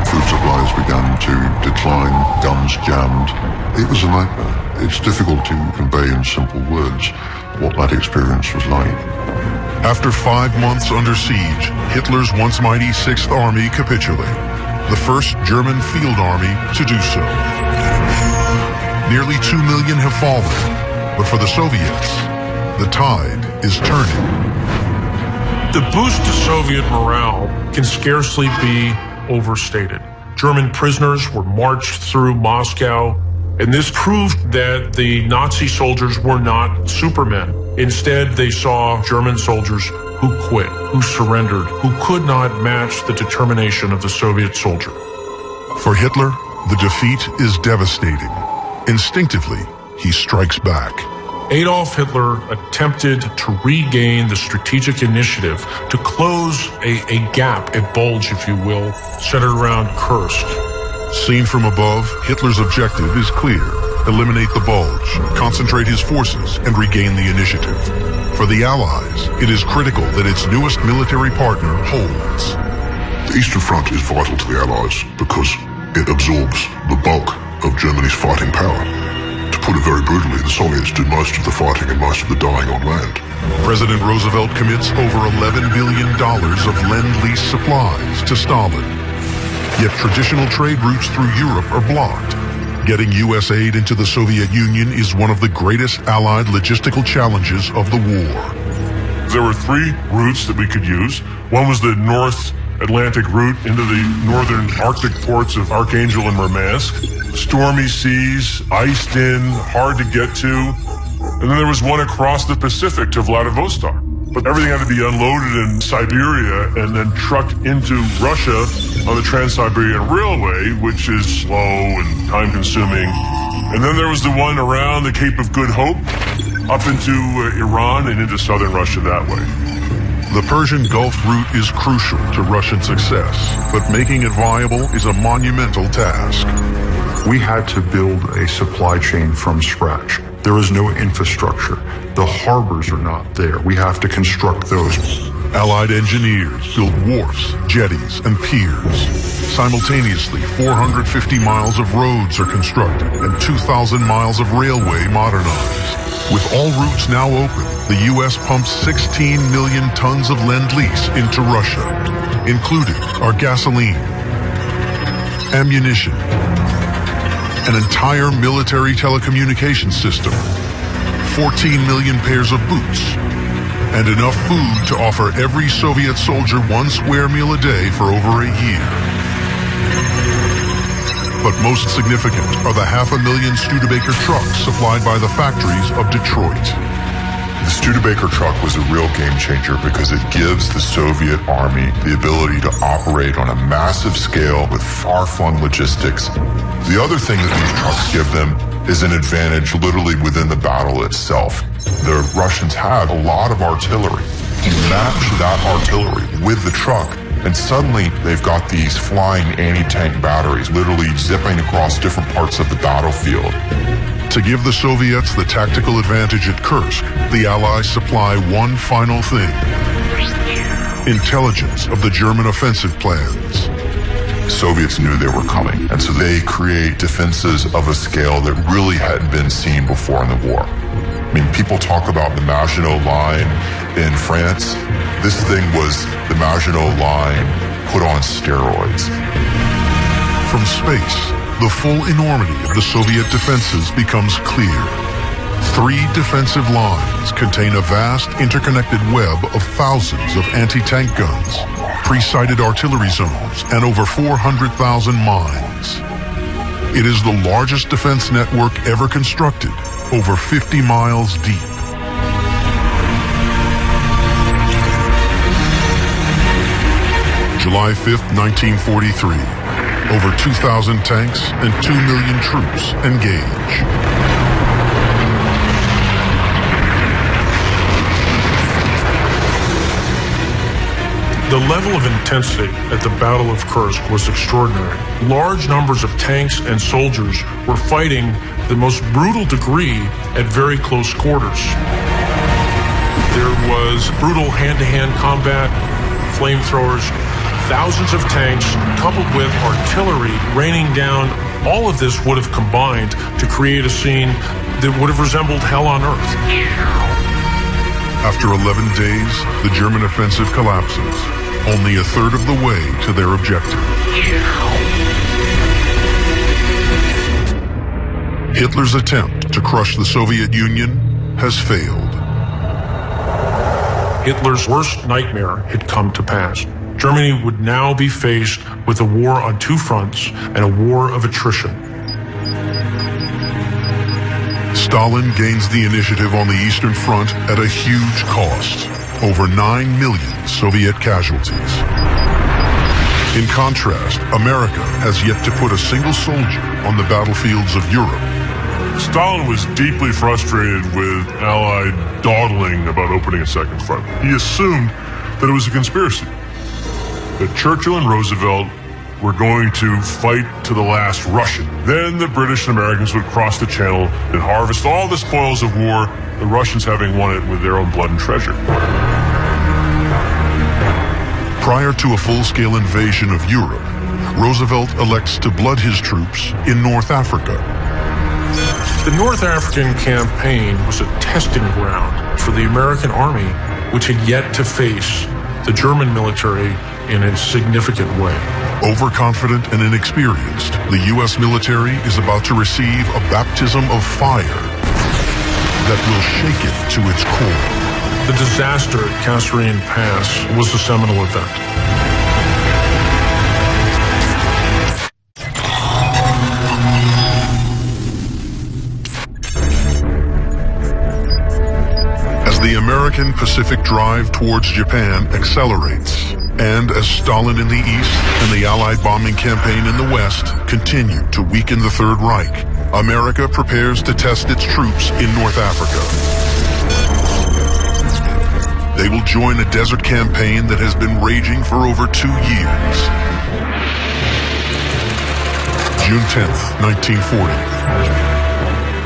Food supplies began to decline, guns jammed. It was a nightmare. It's difficult to convey in simple words what that experience was like. After five months under siege, Hitler's once mighty Sixth Army capitulate, the first German field army to do so. Nearly two million have fallen, but for the Soviets, the tide is turning. The boost to Soviet morale can scarcely be overstated. German prisoners were marched through Moscow, and this proved that the Nazi soldiers were not supermen. Instead, they saw German soldiers who quit, who surrendered, who could not match the determination of the Soviet soldier. For Hitler, the defeat is devastating. Instinctively, he strikes back. Adolf Hitler attempted to regain the strategic initiative to close a, a, gap, a bulge, if you will, centered around Kursk. Seen from above, Hitler's objective is clear. Eliminate the bulge, concentrate his forces, and regain the initiative. For the Allies, it is critical that its newest military partner holds. The Eastern Front is vital to the Allies because it absorbs the bulk of Germany's fighting power To put it very brutally, the Soviets do most of the fighting and most of the dying on land. President Roosevelt commits over $11 billion of Lend-Lease supplies to Stalin. Yet traditional trade routes through Europe are blocked. Getting U.S. aid into the Soviet Union is one of the greatest Allied logistical challenges of the war. There were three routes that we could use. One was the North Atlantic route into the northern Arctic ports of Archangel and Murmansk. Stormy seas, iced in, hard to get to. And then there was one across the Pacific to Vladivostok. But everything had to be unloaded in Siberia and then trucked into Russia on the Trans-Siberian Railway, which is slow and time-consuming. And then there was the one around the Cape of Good Hope, up into uh, Iran and into southern Russia that way. The Persian Gulf route is crucial to Russian success, but making it viable is a monumental task. We had to build a supply chain from scratch. There is no infrastructure. The harbors are not there. We have to construct those. Allied engineers built wharfs, jetties, and piers. Simultaneously, 450 miles of roads are constructed and 2,000 miles of railway modernized. With all routes now open, the U.S. pumps 16 million tons of Lend-Lease into Russia. Included are gasoline, ammunition, an entire military telecommunications system, 14 million pairs of boots, and enough food to offer every Soviet soldier one square meal a day for over a year. But most significant are the half a million Studebaker trucks supplied by the factories of Detroit. The Studebaker truck was a real game changer because it gives the Soviet army the ability to operate on a massive scale with far-flung logistics. The other thing that these trucks give them is an advantage literally within the battle itself. The Russians have a lot of artillery. You match that artillery with the truck, and suddenly they've got these flying anti-tank batteries literally zipping across different parts of the battlefield. To give the Soviets the tactical advantage at Kursk, the Allies supply one final thing. Intelligence of the German offensive plans. Soviets knew they were coming. And so they create defenses of a scale that really hadn't been seen before in the war. I mean, people talk about the Maginot Line in France. This thing was the Maginot Line put on steroids. From space, the full enormity of the Soviet defenses becomes clear. Three defensive lines contain a vast interconnected web of thousands of anti-tank guns, pre-sighted artillery zones, and over 400,000 mines. It is the largest defense network ever constructed, over 50 miles deep. July 5th, 1943. Over 2,000 tanks and 2 million troops engage. The level of intensity at the Battle of Kursk was extraordinary. Large numbers of tanks and soldiers were fighting the most brutal degree at very close quarters. There was brutal hand-to-hand combat, flamethrowers, thousands of tanks, coupled with artillery raining down. All of this would have combined to create a scene that would have resembled hell on earth. After 11 days, the German offensive collapses, only a third of the way to their objective. Hitler's attempt to crush the Soviet Union has failed. Hitler's worst nightmare had come to pass. Germany would now be faced with a war on two fronts and a war of attrition. Stalin gains the initiative on the Eastern Front at a huge cost, over 9 million Soviet casualties. In contrast, America has yet to put a single soldier on the battlefields of Europe. Stalin was deeply frustrated with Allied dawdling about opening a second front. He assumed that it was a conspiracy, that Churchill and Roosevelt were going to fight to the last Russian. Then the British and Americans would cross the channel and harvest all the spoils of war, the Russians having won it with their own blood and treasure. Prior to a full-scale invasion of Europe, Roosevelt elects to blood his troops in North Africa. The North African campaign was a testing ground for the American army, which had yet to face the German military in a significant way. Overconfident and inexperienced, the U.S. military is about to receive a baptism of fire that will shake it to its core. The disaster at Kasserine Pass was a seminal event. As the American Pacific drive towards Japan accelerates, and as Stalin in the East and the Allied bombing campaign in the West continue to weaken the Third Reich, America prepares to test its troops in North Africa. They will join a desert campaign that has been raging for over two years. June 10th, 1940.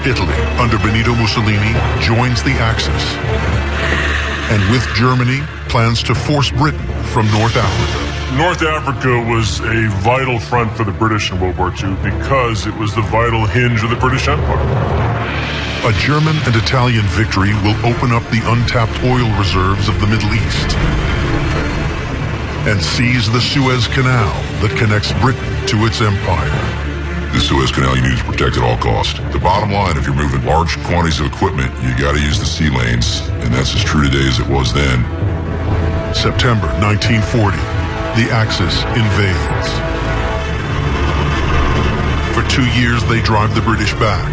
Italy, under Benito Mussolini, joins the Axis. And with Germany, plans to force Britain from North Africa. North Africa was a vital front for the British in World War II because it was the vital hinge of the British Empire. A German and Italian victory will open up the untapped oil reserves of the Middle East and seize the Suez Canal that connects Britain to its empire. The Suez Canal you need to protect at all costs. The bottom line, if you're moving large quantities of equipment, you got to use the sea lanes, and that's as true today as it was then. September 1940, the Axis invades. For two years, they drive the British back,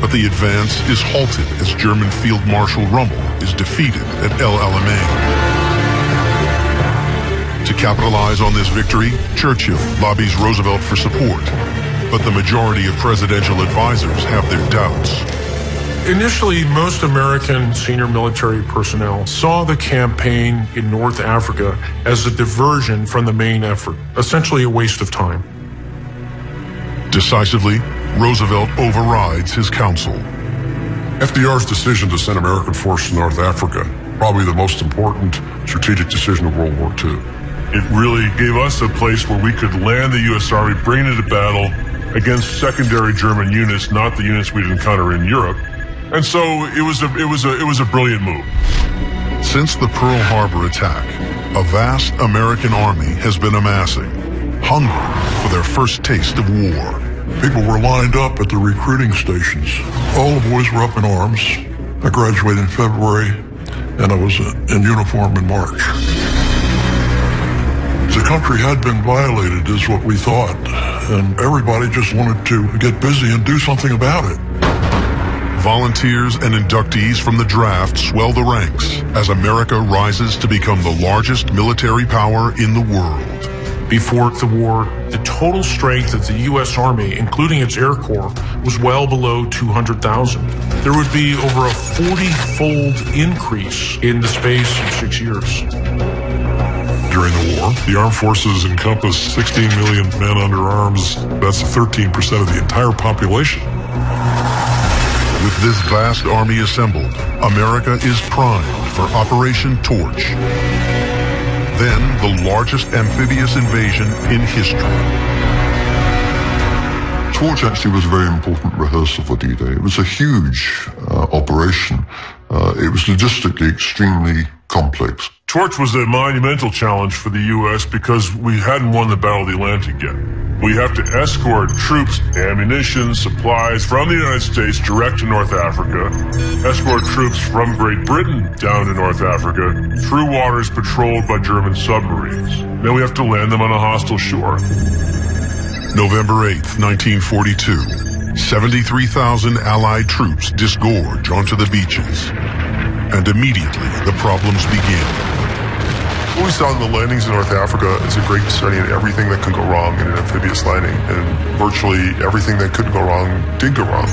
but the advance is halted as German Field Marshal Rommel is defeated at El Alamein. To capitalize on this victory, Churchill lobbies Roosevelt for support, but the majority of presidential advisors have their doubts. Initially, most American senior military personnel saw the campaign in North Africa as a diversion from the main effort, essentially a waste of time. Decisively, Roosevelt overrides his counsel. FDR's decision to send American forces to North Africa, probably the most important strategic decision of World War II. It really gave us a place where we could land the U.S. Army, bring it into battle against secondary German units, not the units we'd encounter in Europe. And so it was a, it was a, it was a brilliant move. Since the Pearl Harbor attack, a vast American army has been amassing, hungry for their first taste of war. People were lined up at the recruiting stations. All the boys were up in arms. I graduated in February, and I was uh, in uniform in March. Country had been violated, is what we thought, and everybody just wanted to get busy and do something about it. Volunteers and inductees from the draft swell the ranks as America rises to become the largest military power in the world. Before the war, the total strength of the U.S. Army, including its Air Corps, was well below 200,000. There would be over a 40-fold increase in the space of six years. During the war, the armed forces encompassed 16 million men under arms. That's 13% of the entire population. With this vast army assembled, America is primed for Operation Torch then the largest amphibious invasion in history. Torch actually was a very important rehearsal for D-Day. It was a huge uh, operation. Uh, it was logistically extremely complex. Torch was a monumental challenge for the U.S. because we hadn't won the Battle of the Atlantic yet. We have to escort troops, ammunition, supplies from the United States direct to North Africa, escort troops from Great Britain down to North Africa through waters patrolled by German submarines. Then we have to land them on a hostile shore. November 8th, 1942. 73,000 Allied troops disgorge onto the beaches. And immediately the problems begin. What we saw in the landings in North Africa is a great study in everything that can go wrong in an amphibious landing, and virtually everything that could go wrong did go wrong.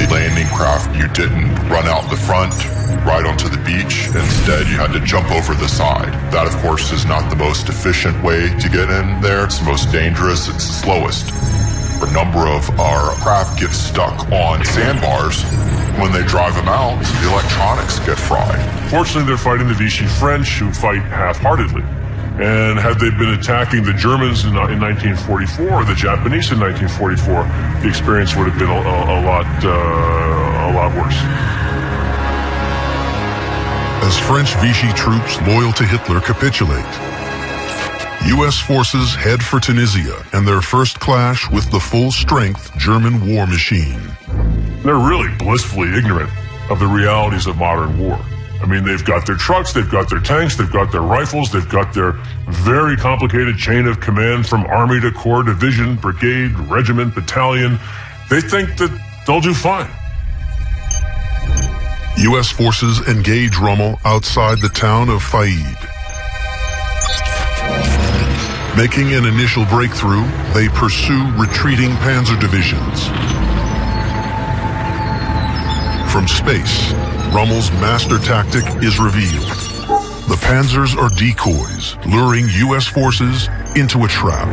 The landing craft, you didn't run out the front, right onto the beach. Instead, you had to jump over the side. That, of course, is not the most efficient way to get in there. It's the most dangerous. It's the slowest. A number of our craft get stuck on sandbars when they drive them out, the electronics get fried. Fortunately, they're fighting the Vichy French, who fight half-heartedly. And had they been attacking the Germans in, in 1944 or the Japanese in 1944, the experience would have been a, a, a lot, uh, a lot worse. As French Vichy troops loyal to Hitler capitulate, U.S. forces head for Tunisia and their first clash with the full-strength German war machine. They're really blissfully ignorant of the realities of modern war. I mean, they've got their trucks, they've got their tanks, they've got their rifles, they've got their very complicated chain of command from army to corps, division, brigade, regiment, battalion. They think that they'll do fine. U.S. forces engage Rommel outside the town of Faid. Making an initial breakthrough, they pursue retreating panzer divisions. From space, Rommel's master tactic is revealed. The panzers are decoys, luring U.S. forces into a trap.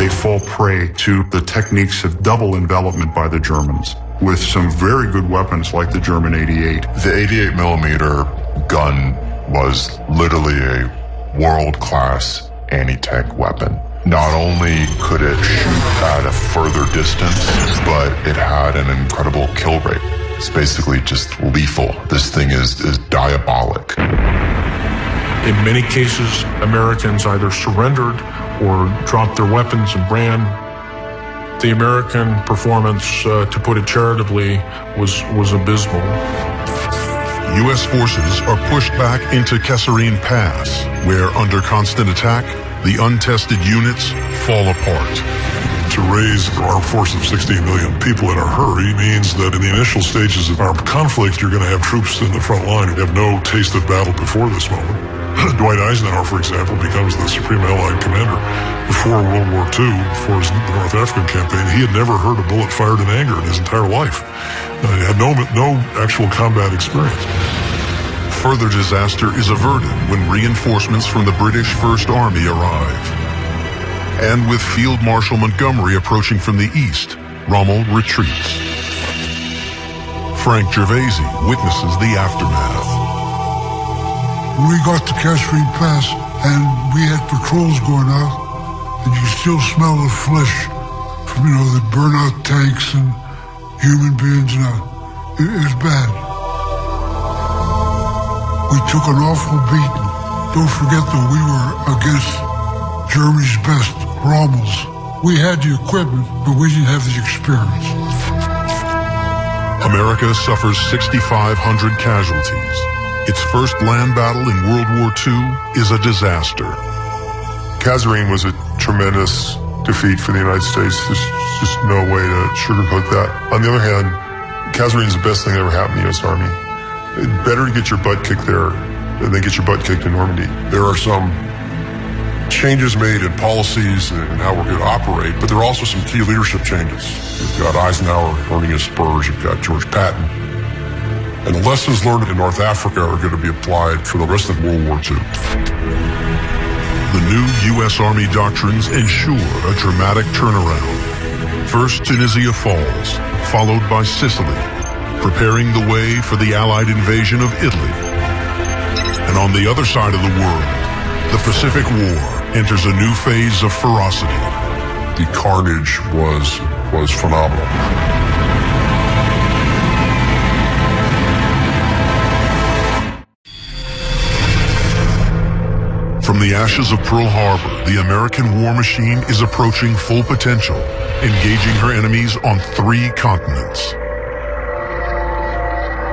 They fall prey to the techniques of double envelopment by the Germans with some very good weapons like the German 88. The 88 millimeter gun was literally a world-class anti-tank weapon. Not only could it shoot at a further distance, but it had an incredible kill rate. It's basically just lethal. This thing is, is diabolic. In many cases, Americans either surrendered or dropped their weapons and ran. The American performance, uh, to put it charitably, was, was abysmal. U.S. forces are pushed back into Kasserine Pass, where, under constant attack, the untested units fall apart. To raise our force of 16 million people in a hurry means that in the initial stages of armed conflict, you're going to have troops in the front line who have no taste of battle before this moment. Dwight Eisenhower, for example, becomes the Supreme Allied Commander. Before World War II, before his North African campaign, he had never heard a bullet fired in anger in his entire life. Uh, he had no, no actual combat experience further disaster is averted when reinforcements from the British First Army arrive. And with Field Marshal Montgomery approaching from the east, Rommel retreats. Frank Gervasi witnesses the aftermath. we got to Kasserine Pass and we had patrols going out, and you still smell the flesh from, you know, the burnout tanks and human beings and it, it was bad. We took an awful beating. Don't forget that we were against Germany's best, Rommel's. We had the equipment, but we didn't have the experience. America suffers 6,500 casualties. Its first land battle in World War II is a disaster. Kasserine was a tremendous defeat for the United States. There's just no way to sugarcoat that. On the other hand, Kasserine is the best thing that ever happened to the U.S. Army. Better to get your butt kicked there than they get your butt kicked in Normandy. There are some changes made in policies and how we're going to operate, but there are also some key leadership changes. You've got Eisenhower earning his spurs, you've got George Patton. And the lessons learned in North Africa are going to be applied for the rest of World War II. The new U.S. Army doctrines ensure a dramatic turnaround. First, Tunisia falls, followed by Sicily, preparing the way for the Allied invasion of Italy. And on the other side of the world, the Pacific War enters a new phase of ferocity. The carnage was was phenomenal. From the ashes of Pearl Harbor, the American war machine is approaching full potential, engaging her enemies on three continents.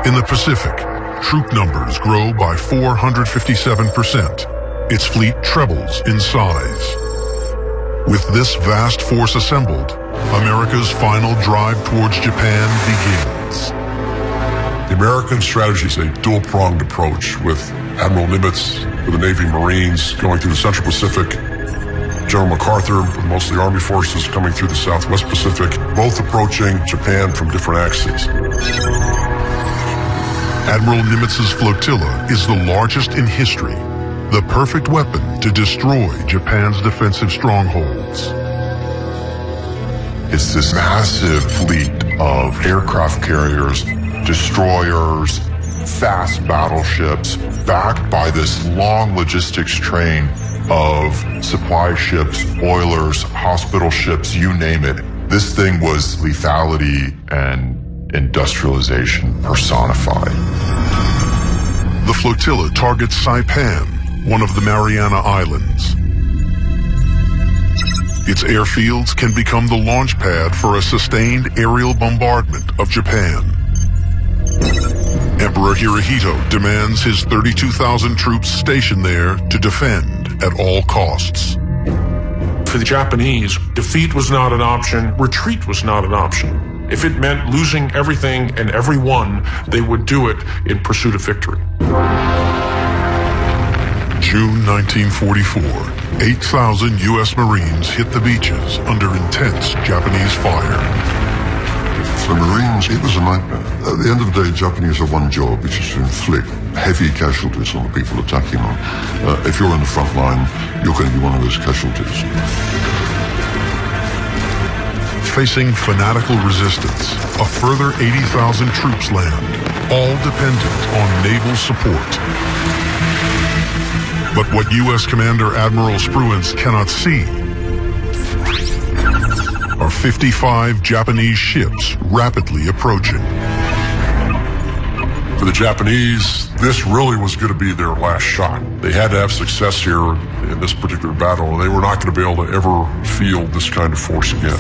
In the Pacific, troop numbers grow by 457%. Its fleet trebles in size. With this vast force assembled, America's final drive towards Japan begins. The American strategy is a dual-pronged approach with Admiral Nimitz with the Navy Marines going through the Central Pacific, General MacArthur with most of the Army forces coming through the Southwest Pacific, both approaching Japan from different axes. Admiral Nimitz's flotilla is the largest in history, the perfect weapon to destroy Japan's defensive strongholds. It's this massive fleet of aircraft carriers, destroyers, fast battleships, backed by this long logistics train of supply ships, oilers, hospital ships, you name it. This thing was lethality and industrialization personified. The flotilla targets Saipan, one of the Mariana Islands. Its airfields can become the launch pad for a sustained aerial bombardment of Japan. Emperor Hirohito demands his 32,000 troops stationed there to defend at all costs. For the Japanese, defeat was not an option, retreat was not an option. If it meant losing everything and everyone, they would do it in pursuit of victory. June 1944, 8,000 U.S. Marines hit the beaches under intense Japanese fire. For Marines, it was a nightmare. At the end of the day, Japanese have one job, which is to inflict heavy casualties on the people attacking them. Uh, if you're in the front line, you're going to be one of those casualties. Facing fanatical resistance, a further 80,000 troops land, all dependent on naval support. But what U.S. Commander Admiral Spruance cannot see are 55 Japanese ships rapidly approaching. For the Japanese, this really was going to be their last shot. They had to have success here in this particular battle. and They were not going to be able to ever field this kind of force again.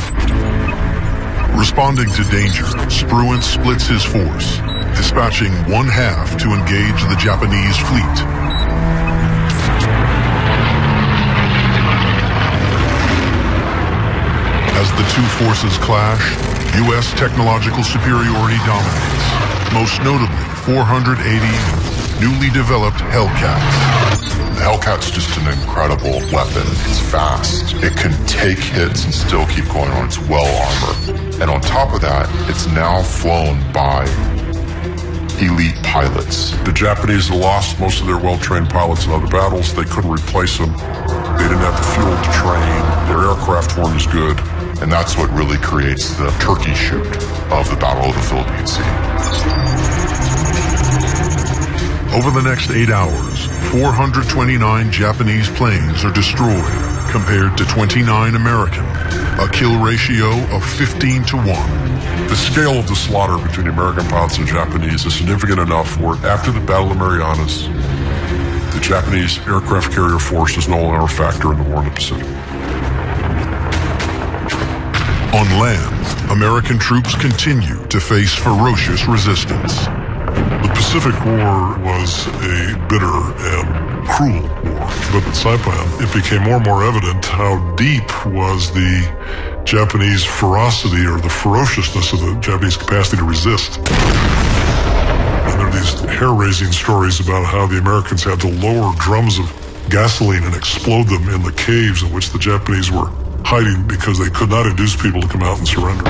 Responding to danger, Spruance splits his force, dispatching one half to engage the Japanese fleet. As the two forces clash, U.S. technological superiority dominates, most notably 480 newly developed Hellcats. The Hellcat's just an incredible weapon. It's fast. It can take hits and still keep going on. It's well armored. And on top of that, it's now flown by elite pilots. The Japanese lost most of their well-trained pilots in other battles. They couldn't replace them. They didn't have the fuel to train. Their aircraft weren't as good. And that's what really creates the turkey shoot of the Battle of the Philippine Sea. Over the next eight hours, 429 Japanese planes are destroyed compared to 29 American, a kill ratio of 15 to 1. The scale of the slaughter between American pilots and Japanese is significant enough where after the Battle of Marianas, the Japanese aircraft carrier force is no longer a factor in the war in the Pacific. On land, American troops continue to face ferocious resistance. The Pacific War was a bitter and cruel war, but at Saipan, it became more and more evident how deep was the Japanese ferocity or the ferociousness of the Japanese capacity to resist. And there are these hair-raising stories about how the Americans had to lower drums of gasoline and explode them in the caves in which the Japanese were hiding because they could not induce people to come out and surrender.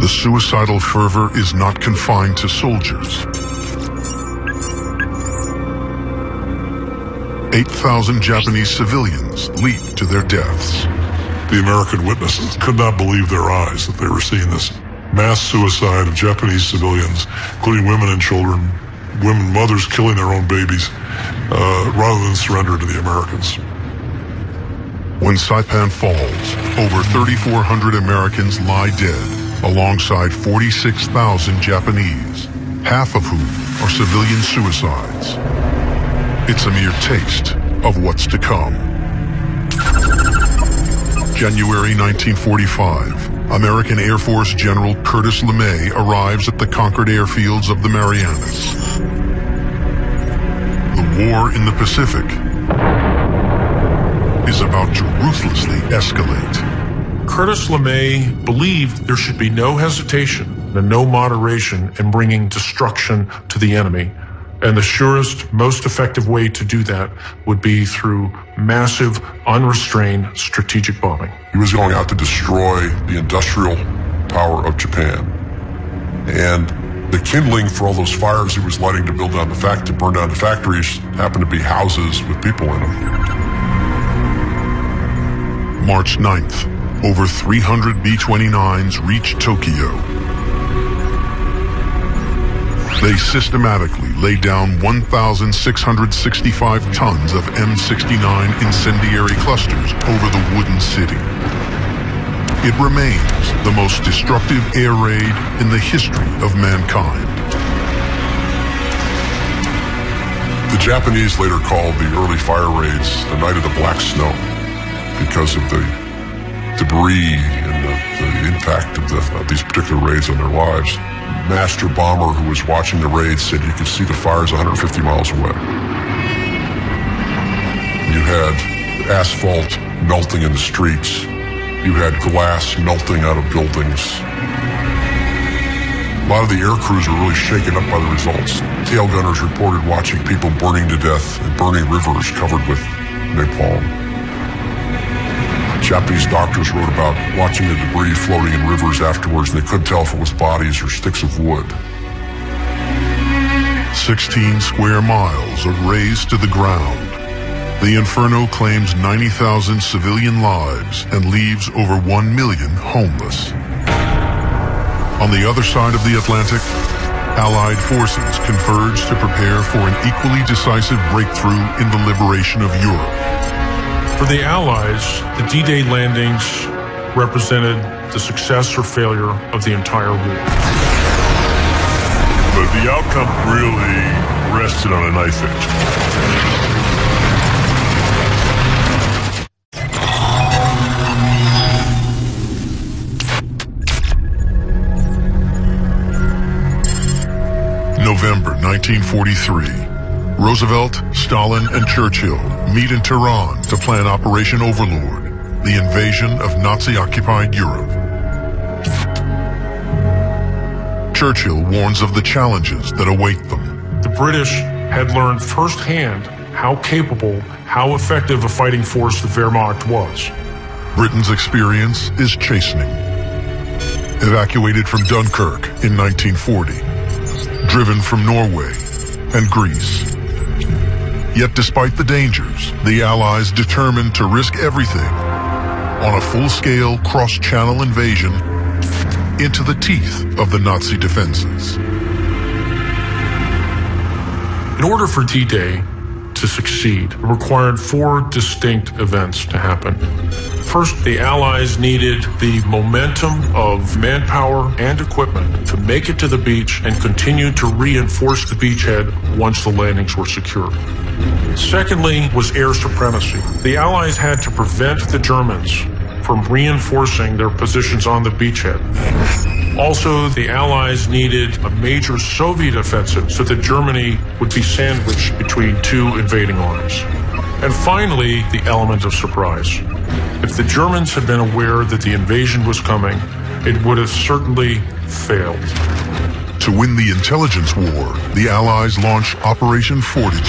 The suicidal fervor is not confined to soldiers. 8,000 Japanese civilians leap to their deaths. The American witnesses could not believe their eyes that they were seeing this mass suicide of Japanese civilians, including women and children, women, mothers killing their own babies, uh, rather than surrender to the Americans. When Saipan falls, over 3,400 Americans lie dead alongside 46,000 Japanese, half of whom are civilian suicides. It's a mere taste of what's to come. January 1945, American Air Force General Curtis LeMay arrives at the conquered airfields of the Marianas. The war in the Pacific is about to ruthlessly escalate. Curtis LeMay believed there should be no hesitation and no moderation in bringing destruction to the enemy. And the surest, most effective way to do that would be through massive, unrestrained strategic bombing. He was going out to destroy the industrial power of Japan. And the kindling for all those fires he was lighting to build down the fact to burn down the factories happened to be houses with people in them. March 9th, over 300 B-29s reach Tokyo. They systematically lay down 1,665 tons of M69 incendiary clusters over the wooden city. It remains the most destructive air raid in the history of mankind. The Japanese later called the early fire raids the night of the black snow because of the debris and the, the impact of, the, of these particular raids on their lives. Master bomber who was watching the raid said you could see the fires 150 miles away. You had asphalt melting in the streets. You had glass melting out of buildings. A lot of the air crews were really shaken up by the results. Tail gunners reported watching people burning to death and burning rivers covered with napalm. Japanese doctors wrote about watching the debris floating in rivers afterwards, and they couldn't tell if it was bodies or sticks of wood. 16 square miles are razed to the ground. The Inferno claims 90,000 civilian lives and leaves over 1 million homeless. On the other side of the Atlantic, Allied forces converge to prepare for an equally decisive breakthrough in the liberation of Europe. For the Allies, the D-Day landings represented the success or failure of the entire war. But the outcome really rested on a knife edge. November 1943. Roosevelt, Stalin, and Churchill meet in Tehran to plan Operation Overlord, the invasion of Nazi-occupied Europe. Churchill warns of the challenges that await them. The British had learned firsthand how capable, how effective a fighting force the Wehrmacht was. Britain's experience is chastening. Evacuated from Dunkirk in 1940, driven from Norway and Greece, Yet despite the dangers, the Allies determined to risk everything on a full-scale cross-channel invasion into the teeth of the Nazi defenses. In order for D-Day to succeed, it required four distinct events to happen. First, the Allies needed the momentum of manpower and equipment to make it to the beach and continue to reinforce the beachhead once the landings were secure. Secondly, was air supremacy. The Allies had to prevent the Germans from reinforcing their positions on the beachhead. Also, the Allies needed a major Soviet offensive so that Germany would be sandwiched between two invading armies. And finally, the element of surprise. If the Germans had been aware that the invasion was coming, it would have certainly failed. To win the intelligence war, the Allies launched Operation Fortitude.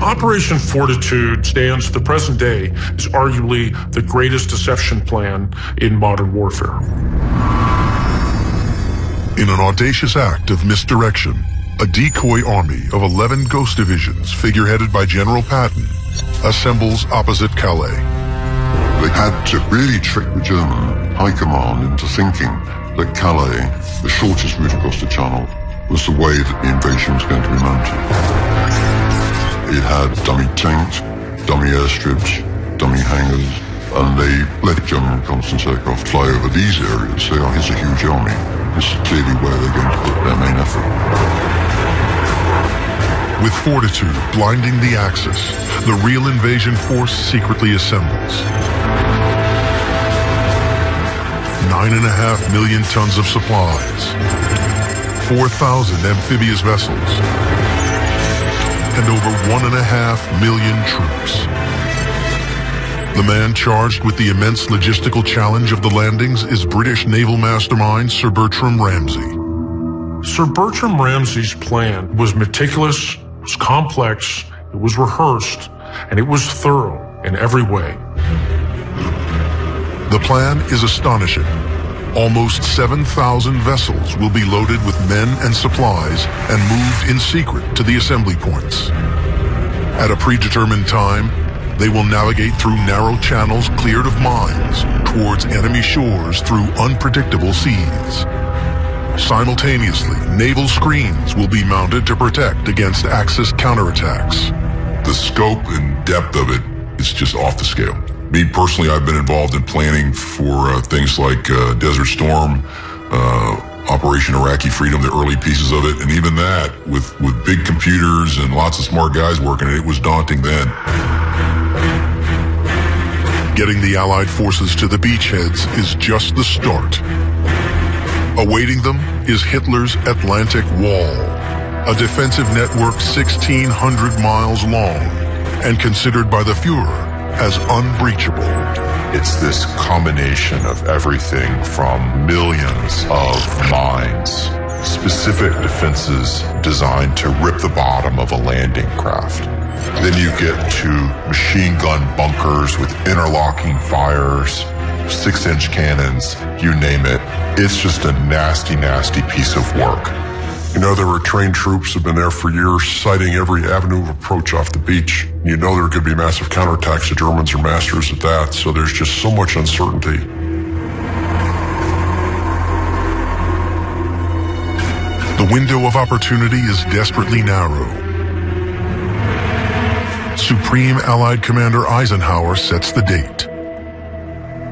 Operation Fortitude stands to the present day as arguably the greatest deception plan in modern warfare. In an audacious act of misdirection, a decoy army of 11 ghost divisions, figureheaded by General Patton, assembles opposite Calais. They had to really trick the German high command into thinking that Calais, the shortest route across the channel, was the way that the invasion was going to be mounted. It had dummy tanks, dummy airstrips, dummy hangars, and they let German reconnaissance aircraft fly over these areas. Say, oh, here's a huge army. This is clearly where they're going to put their main effort. With fortitude blinding the Axis, the real invasion force secretly assembles. Nine and a half million tons of supplies, 4,000 amphibious vessels, and over one and a half million troops. The man charged with the immense logistical challenge of the landings is British naval mastermind Sir Bertram Ramsay. Sir Bertram Ramsay's plan was meticulous, was complex, it was rehearsed, and it was thorough in every way. The plan is astonishing. Almost 7,000 vessels will be loaded with men and supplies and moved in secret to the assembly points. At a predetermined time, they will navigate through narrow channels cleared of mines towards enemy shores through unpredictable seas. Simultaneously, naval screens will be mounted to protect against Axis counterattacks. The scope and depth of it is just off the scale. Me personally, I've been involved in planning for uh, things like uh, Desert Storm, uh, Operation Iraqi Freedom, the early pieces of it, and even that with with big computers and lots of smart guys working it, it was daunting then. Getting the Allied forces to the beachheads is just the start. Awaiting them is Hitler's Atlantic Wall, a defensive network 1,600 miles long and considered by the Fuhrer as unbreachable. It's this combination of everything from millions of mines, specific defenses designed to rip the bottom of a landing craft. Then you get to machine gun bunkers with interlocking fires, six inch cannons, you name it. It's just a nasty, nasty piece of work. You know, there were trained troops have been there for years, sighting every avenue of approach off the beach. You know there could be massive counterattacks. The Germans are masters at that, so there's just so much uncertainty. The window of opportunity is desperately narrow. Supreme Allied Commander Eisenhower sets the date.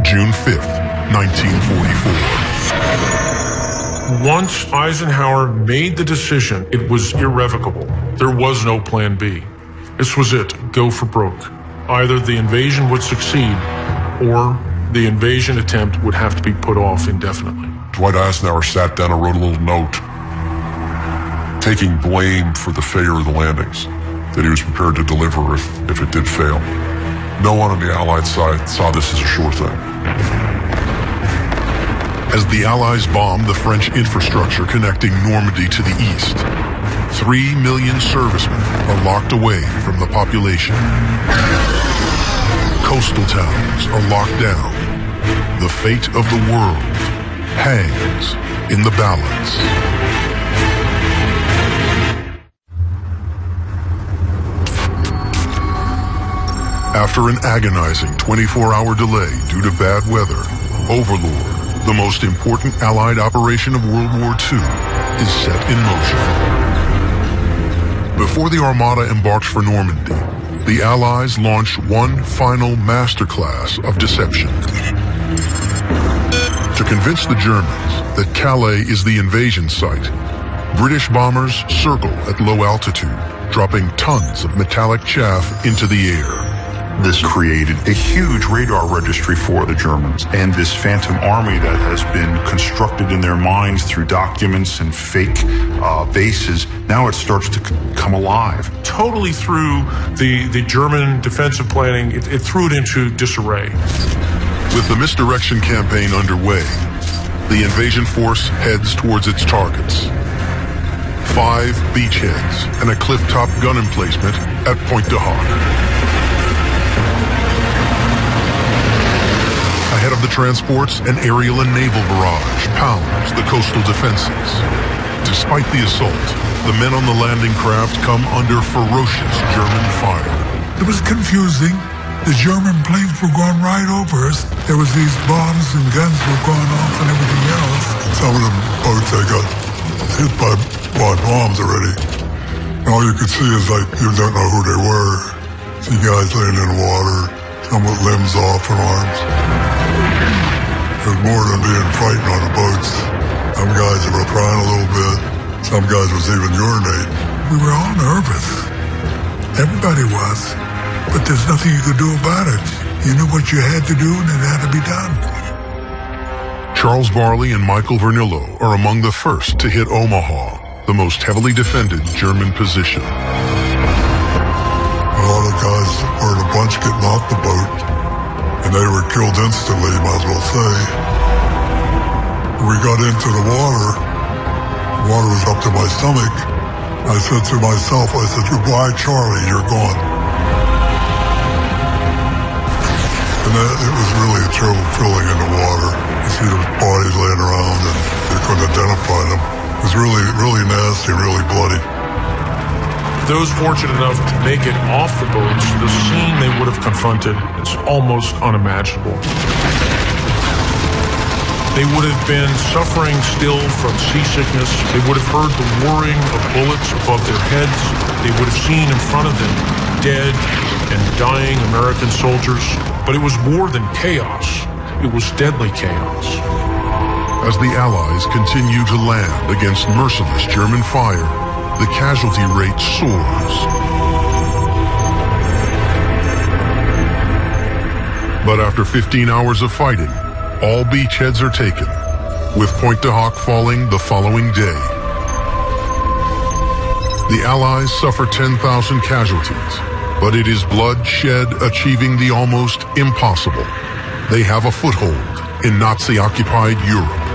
June 5th, 1944. Once Eisenhower made the decision, it was irrevocable. There was no plan B. This was it, go for broke. Either the invasion would succeed, or the invasion attempt would have to be put off indefinitely. Dwight Eisenhower sat down and wrote a little note taking blame for the failure of the landings that he was prepared to deliver if, if it did fail. No one on the Allied side saw this as a sure thing. As the Allies bombed the French infrastructure connecting Normandy to the east, three million servicemen are locked away from the population. Coastal towns are locked down. The fate of the world hangs in the balance. After an agonizing 24-hour delay due to bad weather, Overlord, the most important Allied operation of World War II, is set in motion. Before the Armada embarks for Normandy, the Allies launch one final masterclass of deception. To convince the Germans that Calais is the invasion site, British bombers circle at low altitude, dropping tons of metallic chaff into the air. This created a huge radar registry for the Germans and this phantom army that has been constructed in their minds through documents and fake uh, bases. Now it starts to come alive. Totally threw the, the German defensive planning, it, it threw it into disarray. With the misdirection campaign underway, the invasion force heads towards its targets. Five beachheads and a cliff-top gun emplacement at Pointe du Hoc. Ahead of the transports, an aerial and naval barrage pounds the coastal defenses. Despite the assault, the men on the landing craft come under ferocious German fire. It was confusing. The German planes were going right over us. There was these bombs and guns were going off and everything else. Some of the boats I got hit by, by bombs already. And all you could see is like you don't know who they were. See guys laying in the water, some with limbs off and arms. Was more than being frightened on the boats. Some guys were crying a little bit. Some guys was even urinating. We were all nervous. Everybody was. But there's nothing you could do about it. You knew what you had to do and it had to be done. Charles Barley and Michael Vernillo are among the first to hit Omaha, the most heavily defended German position. A lot of guys were in a bunch getting off the boat, and they were killed instantly, might as well say. We got into the water, the water was up to my stomach. I said to myself, I said, goodbye, Charlie, you're gone. And that, it was really a terrible feeling in the water. You see the bodies laying around and you couldn't identify them. It was really, really nasty really bloody. Those fortunate enough to make it off the boats, the scene they would have confronted is almost unimaginable. They would have been suffering still from seasickness. They would have heard the whirring of bullets above their heads. They would have seen in front of them dead and dying American soldiers. But it was more than chaos. It was deadly chaos. As the Allies continue to land against merciless German fire, the casualty rate soars. But after 15 hours of fighting, all beachheads are taken, with Pointe du Hoc falling the following day. The Allies suffer 10,000 casualties, but it is blood shed achieving the almost impossible. They have a foothold in Nazi-occupied Europe.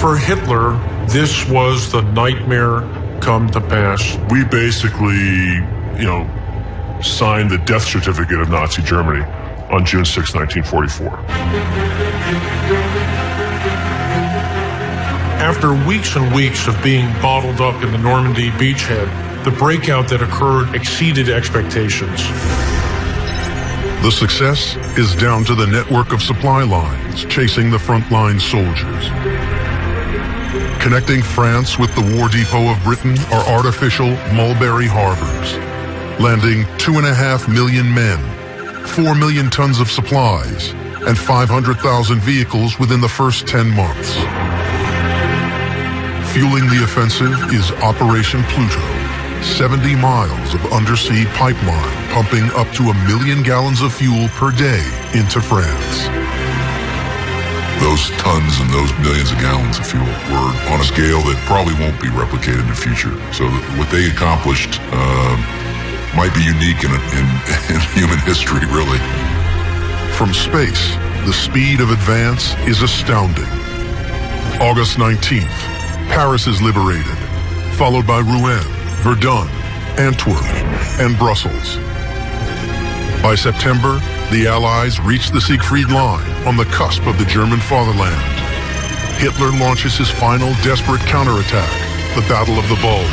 For Hitler, this was the nightmare come to pass. We basically, you know, signed the death certificate of Nazi Germany on June 6, 1944. After weeks and weeks of being bottled up in the Normandy beachhead, the breakout that occurred exceeded expectations. The success is down to the network of supply lines chasing the frontline soldiers. Connecting France with the war depot of Britain are artificial Mulberry harbors, landing two and a half million men, four million tons of supplies, and 500,000 vehicles within the first 10 months. Fueling the offensive is Operation Pluto, 70 miles of undersea pipeline pumping up to a million gallons of fuel per day into France. Those tons and those millions of gallons of fuel were on a scale that probably won't be replicated in the future. So what they accomplished uh, might be unique in, in, in human history, really. From space, the speed of advance is astounding. August 19th, Paris is liberated, followed by Rouen, Verdun, Antwerp, and Brussels. By September, the Allies reach the Siegfried Line on the cusp of the German fatherland. Hitler launches his final desperate counterattack, the Battle of the Bulge.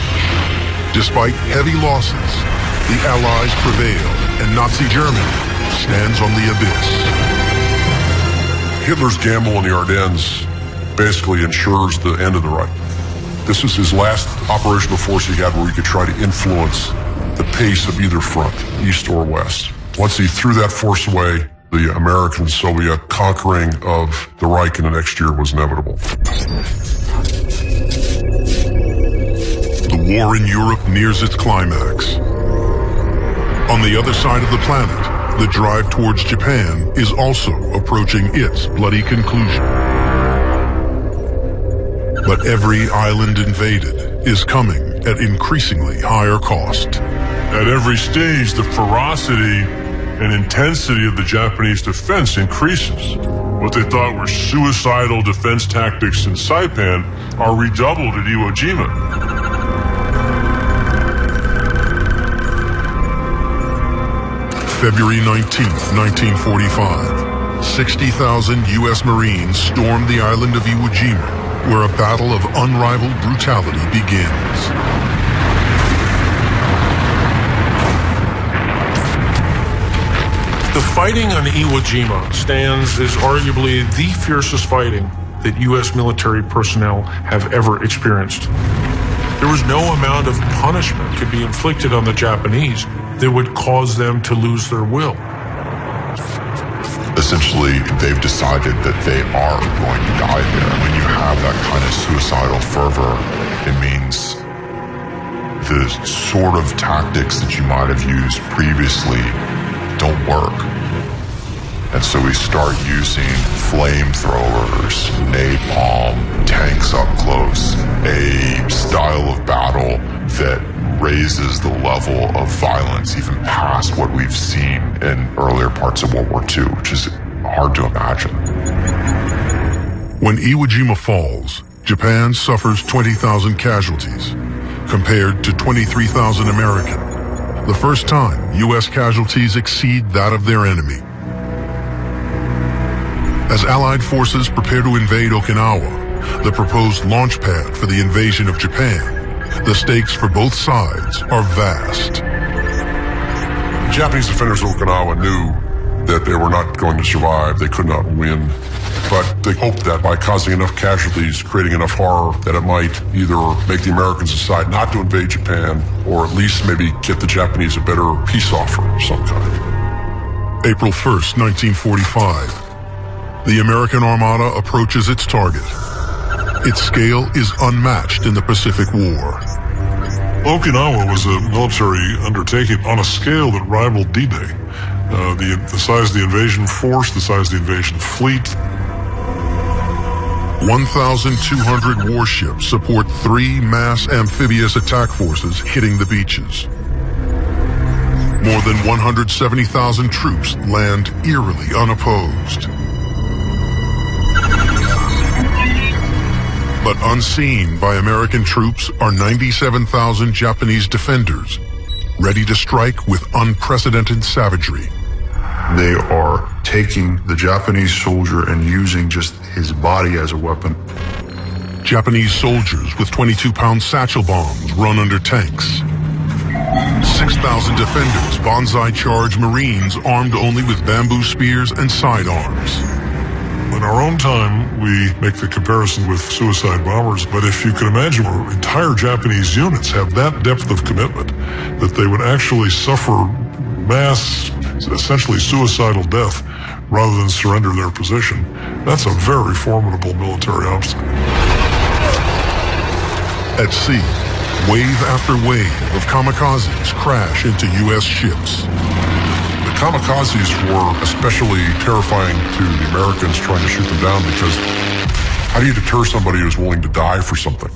Despite heavy losses, the Allies prevail and Nazi Germany stands on the abyss. Hitler's gamble in the Ardennes basically ensures the end of the Reich. This was his last operational force he had where he could try to influence the pace of either front, east or west. Once he threw that force away, the American-Soviet conquering of the Reich in the next year was inevitable. The war in Europe nears its climax. On the other side of the planet, the drive towards Japan is also approaching its bloody conclusion. But every island invaded is coming at increasingly higher cost. At every stage, the ferocity and intensity of the Japanese defense increases. What they thought were suicidal defense tactics in Saipan are redoubled at Iwo Jima. February 19, 1945. 60,000 U.S. Marines stormed the island of Iwo Jima, where a battle of unrivaled brutality begins. The fighting on Iwo Jima stands as arguably the fiercest fighting that U.S. military personnel have ever experienced. There was no amount of punishment could be inflicted on the Japanese that would cause them to lose their will. Essentially, they've decided that they are going to die there. When you have that kind of suicidal fervor, it means the sort of tactics that you might have used previously don't work. And so we start using flamethrowers, napalm, tanks up close, a style of battle that raises the level of violence even past what we've seen in earlier parts of World War II, which is hard to imagine. When Iwo Jima falls, Japan suffers 20,000 casualties, compared to 23,000 American the first time U.S. casualties exceed that of their enemy. As Allied forces prepare to invade Okinawa, the proposed launch pad for the invasion of Japan, the stakes for both sides are vast. Japanese defenders of Okinawa knew that they were not going to survive. They could not win but they hoped that by causing enough casualties, creating enough horror, that it might either make the Americans decide not to invade Japan, or at least maybe get the Japanese a better peace offer of some kind. April 1st, 1945. The American Armada approaches its target. Its scale is unmatched in the Pacific War. Okinawa was a military undertaking on a scale that rivaled D-Day. Uh, the, the size of the invasion force, the size of the invasion fleet, 1,200 warships support three mass amphibious attack forces hitting the beaches. More than 170,000 troops land eerily unopposed. But unseen by American troops are 97,000 Japanese defenders, ready to strike with unprecedented savagery. They are taking the Japanese soldier and using just his body as a weapon. Japanese soldiers with 22-pound satchel bombs run under tanks. 6,000 defenders banzai charge Marines armed only with bamboo spears and sidearms. In our own time, we make the comparison with suicide bombers, but if you can imagine where entire Japanese units have that depth of commitment, that they would actually suffer mass essentially suicidal death rather than surrender their position. That's a very formidable military obstacle. At sea, wave after wave of kamikazes crash into U.S. ships. The kamikazes were especially terrifying to the Americans trying to shoot them down because how do you deter somebody who's willing to die for something?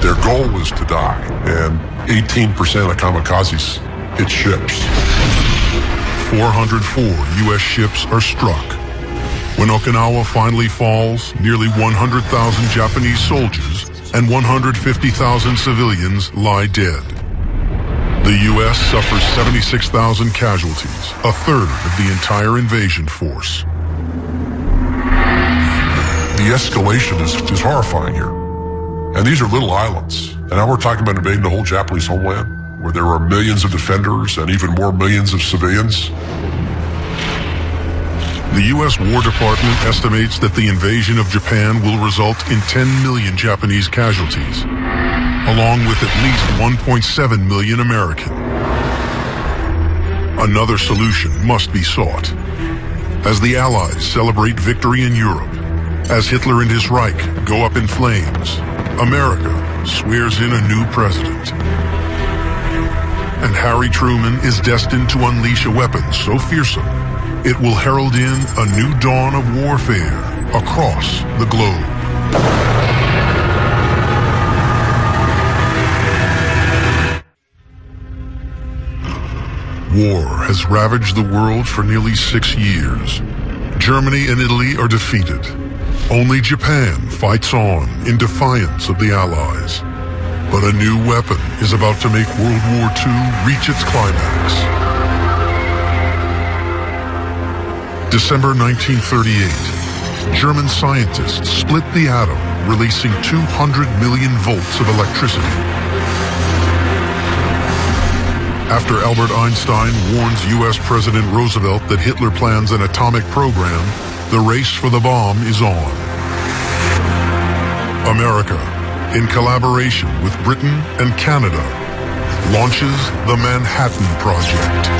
Their goal was to die, and 18% of kamikazes hit ships. 404 U.S. ships are struck. When Okinawa finally falls, nearly 100,000 Japanese soldiers and 150,000 civilians lie dead. The U.S. suffers 76,000 casualties, a third of the entire invasion force. The escalation is, is horrifying here. And these are little islands. And now we're talking about invading the whole Japanese homeland where there are millions of defenders and even more millions of civilians. The U.S. War Department estimates that the invasion of Japan will result in 10 million Japanese casualties, along with at least 1.7 million American. Another solution must be sought. As the Allies celebrate victory in Europe, as Hitler and his Reich go up in flames, America swears in a new president. And Harry Truman is destined to unleash a weapon so fearsome, it will herald in a new dawn of warfare across the globe. War has ravaged the world for nearly six years. Germany and Italy are defeated. Only Japan fights on in defiance of the Allies. But a new weapon is about to make World War II reach its climax. December 1938. German scientists split the atom, releasing 200 million volts of electricity. After Albert Einstein warns U.S. President Roosevelt that Hitler plans an atomic program, the race for the bomb is on. America, in collaboration with Britain and Canada, launches the Manhattan Project.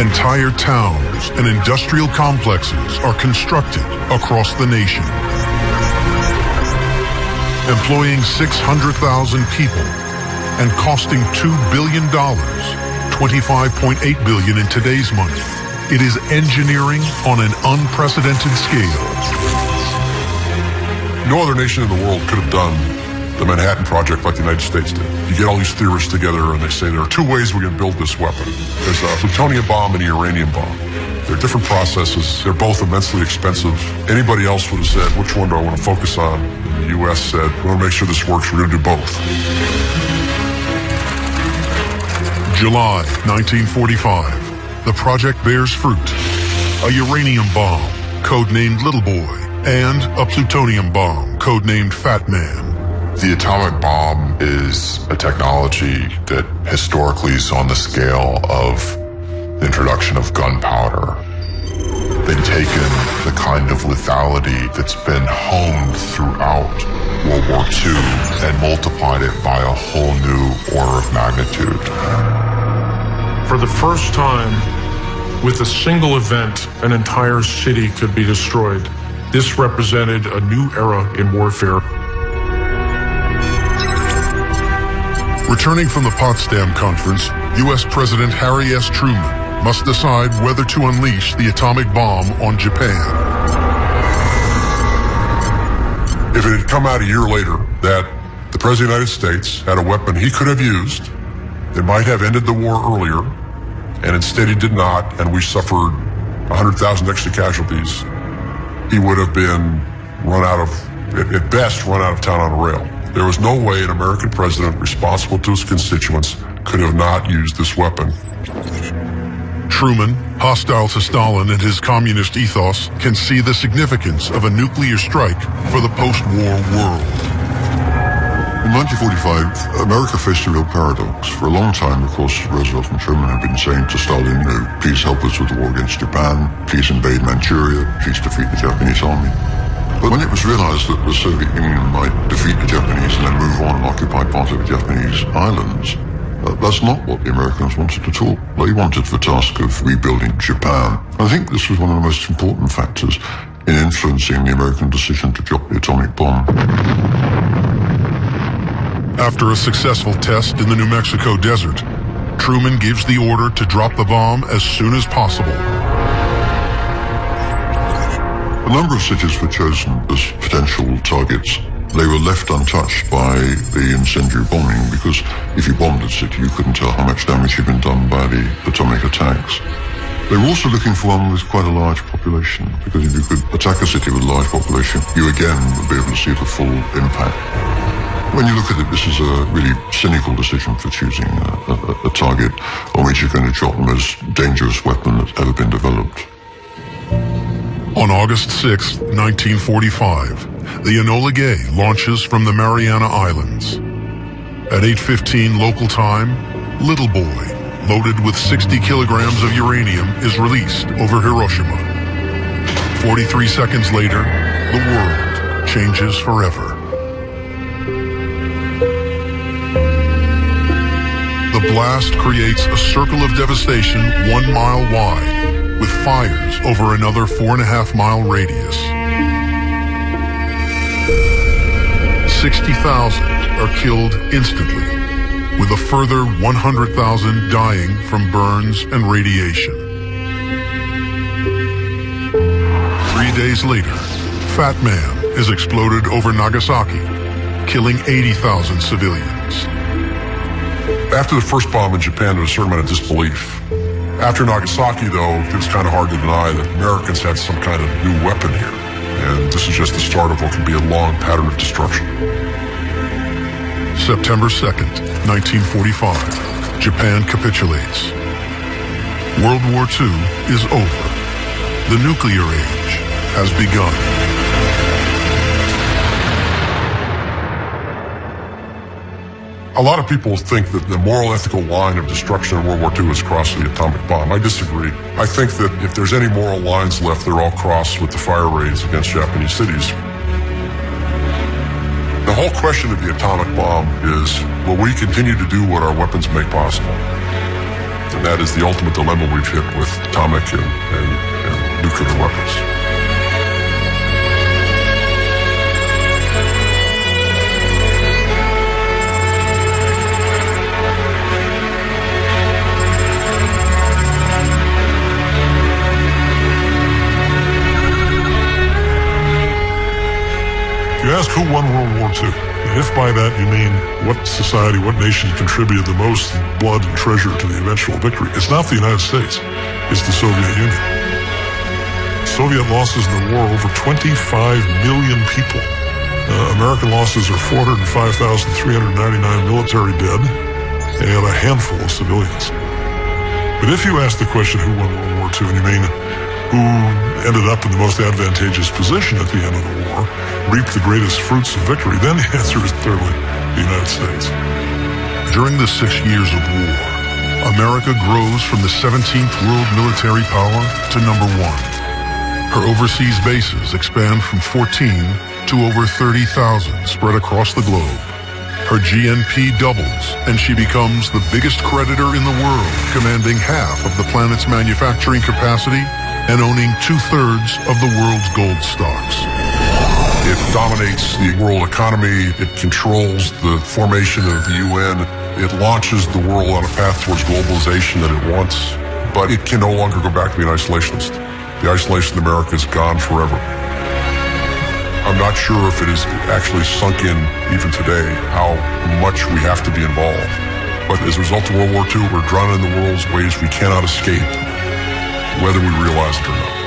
Entire towns and industrial complexes are constructed across the nation. Employing 600,000 people and costing $2 billion, 25.8 billion in today's money. It is engineering on an unprecedented scale. No other nation in the world could have done the Manhattan Project like the United States did. You get all these theorists together and they say there are two ways we can build this weapon. There's a plutonium bomb and a uranium bomb. They're different processes. They're both immensely expensive. Anybody else would have said, which one do I want to focus on? And the U.S. said, we want to make sure this works. We're going to do both. July 1945. The project bears fruit. A uranium bomb, codenamed Little Boy, and a plutonium bomb, codenamed Fat Man. The atomic bomb is a technology that historically is on the scale of the introduction of gunpowder. They've taken the kind of lethality that's been honed throughout World War II and multiplied it by a whole new order of magnitude. For the first time, with a single event, an entire city could be destroyed. This represented a new era in warfare. Returning from the Potsdam Conference, U.S. President Harry S. Truman must decide whether to unleash the atomic bomb on Japan. If it had come out a year later that the President of the United States had a weapon he could have used that might have ended the war earlier, and instead he did not, and we suffered 100,000 extra casualties, he would have been run out of, at best, run out of town on a rail. There was no way an American president responsible to his constituents could have not used this weapon. Truman, hostile to Stalin and his communist ethos, can see the significance of a nuclear strike for the post-war world. In 1945, America faced a real paradox. For a long time, of course, Roosevelt and Truman had been saying to Stalin, you know, please help us with the war against Japan, please invade Manchuria, please defeat the Japanese army. But when it was realized that the Soviet Union might defeat the Japanese and then move on and occupy part of the Japanese islands, uh, that's not what the Americans wanted at all. They wanted the task of rebuilding Japan. I think this was one of the most important factors in influencing the American decision to drop the atomic bomb. After a successful test in the New Mexico desert, Truman gives the order to drop the bomb as soon as possible. A number of cities were chosen as potential targets. They were left untouched by the incendiary bombing because if you bombed a city, you couldn't tell how much damage had been done by the atomic attacks. They were also looking for one with quite a large population because if you could attack a city with a large population, you again would be able to see the full impact. When you look at it, this is a really cynical decision for choosing a, a, a target on which you're going to drop the most dangerous weapon that's ever been developed. On August 6, 1945, the Enola Gay launches from the Mariana Islands. At 8.15 local time, Little Boy, loaded with 60 kilograms of uranium, is released over Hiroshima. 43 seconds later, the world changes forever. Blast creates a circle of devastation one mile wide, with fires over another four and a half mile radius. 60,000 are killed instantly, with a further 100,000 dying from burns and radiation. Three days later, Fat Man is exploded over Nagasaki, killing 80,000 civilians. After the first bomb in Japan, there was a certain amount of disbelief. After Nagasaki, though, it was kind of hard to deny that Americans had some kind of new weapon here. And this is just the start of what can be a long pattern of destruction. September 2nd, 1945. Japan capitulates. World War II is over. The nuclear age has begun. A lot of people think that the moral ethical line of destruction in World War II is crossed the atomic bomb. I disagree. I think that if there's any moral lines left, they're all crossed with the fire raids against Japanese cities. The whole question of the atomic bomb is, will we continue to do what our weapons make possible? And that is the ultimate dilemma we've hit with atomic and, and, and nuclear weapons. You ask who won World War II. If by that you mean what society, what nation contributed the most blood and treasure to the eventual victory, it's not the United States, it's the Soviet Union. Soviet losses in the war over 25 million people. Uh, American losses are 405,399 military dead and a handful of civilians. But if you ask the question who won World War II, and you mean who ended up in the most advantageous position at the end of the war, reaped the greatest fruits of victory, then the answer is clearly the United States. During the six years of war, America grows from the 17th world military power to number one. Her overseas bases expand from 14 to over 30,000 spread across the globe. Her GNP doubles, and she becomes the biggest creditor in the world, commanding half of the planet's manufacturing capacity and owning two-thirds of the world's gold stocks. It dominates the world economy. It controls the formation of the UN. It launches the world on a path towards globalization that it wants. But it can no longer go back to being isolationist. The isolation of America is gone forever. I'm not sure if it is actually sunk in even today how much we have to be involved. But as a result of World War II, we're drawn in the world's ways we cannot escape, whether we realize it or not.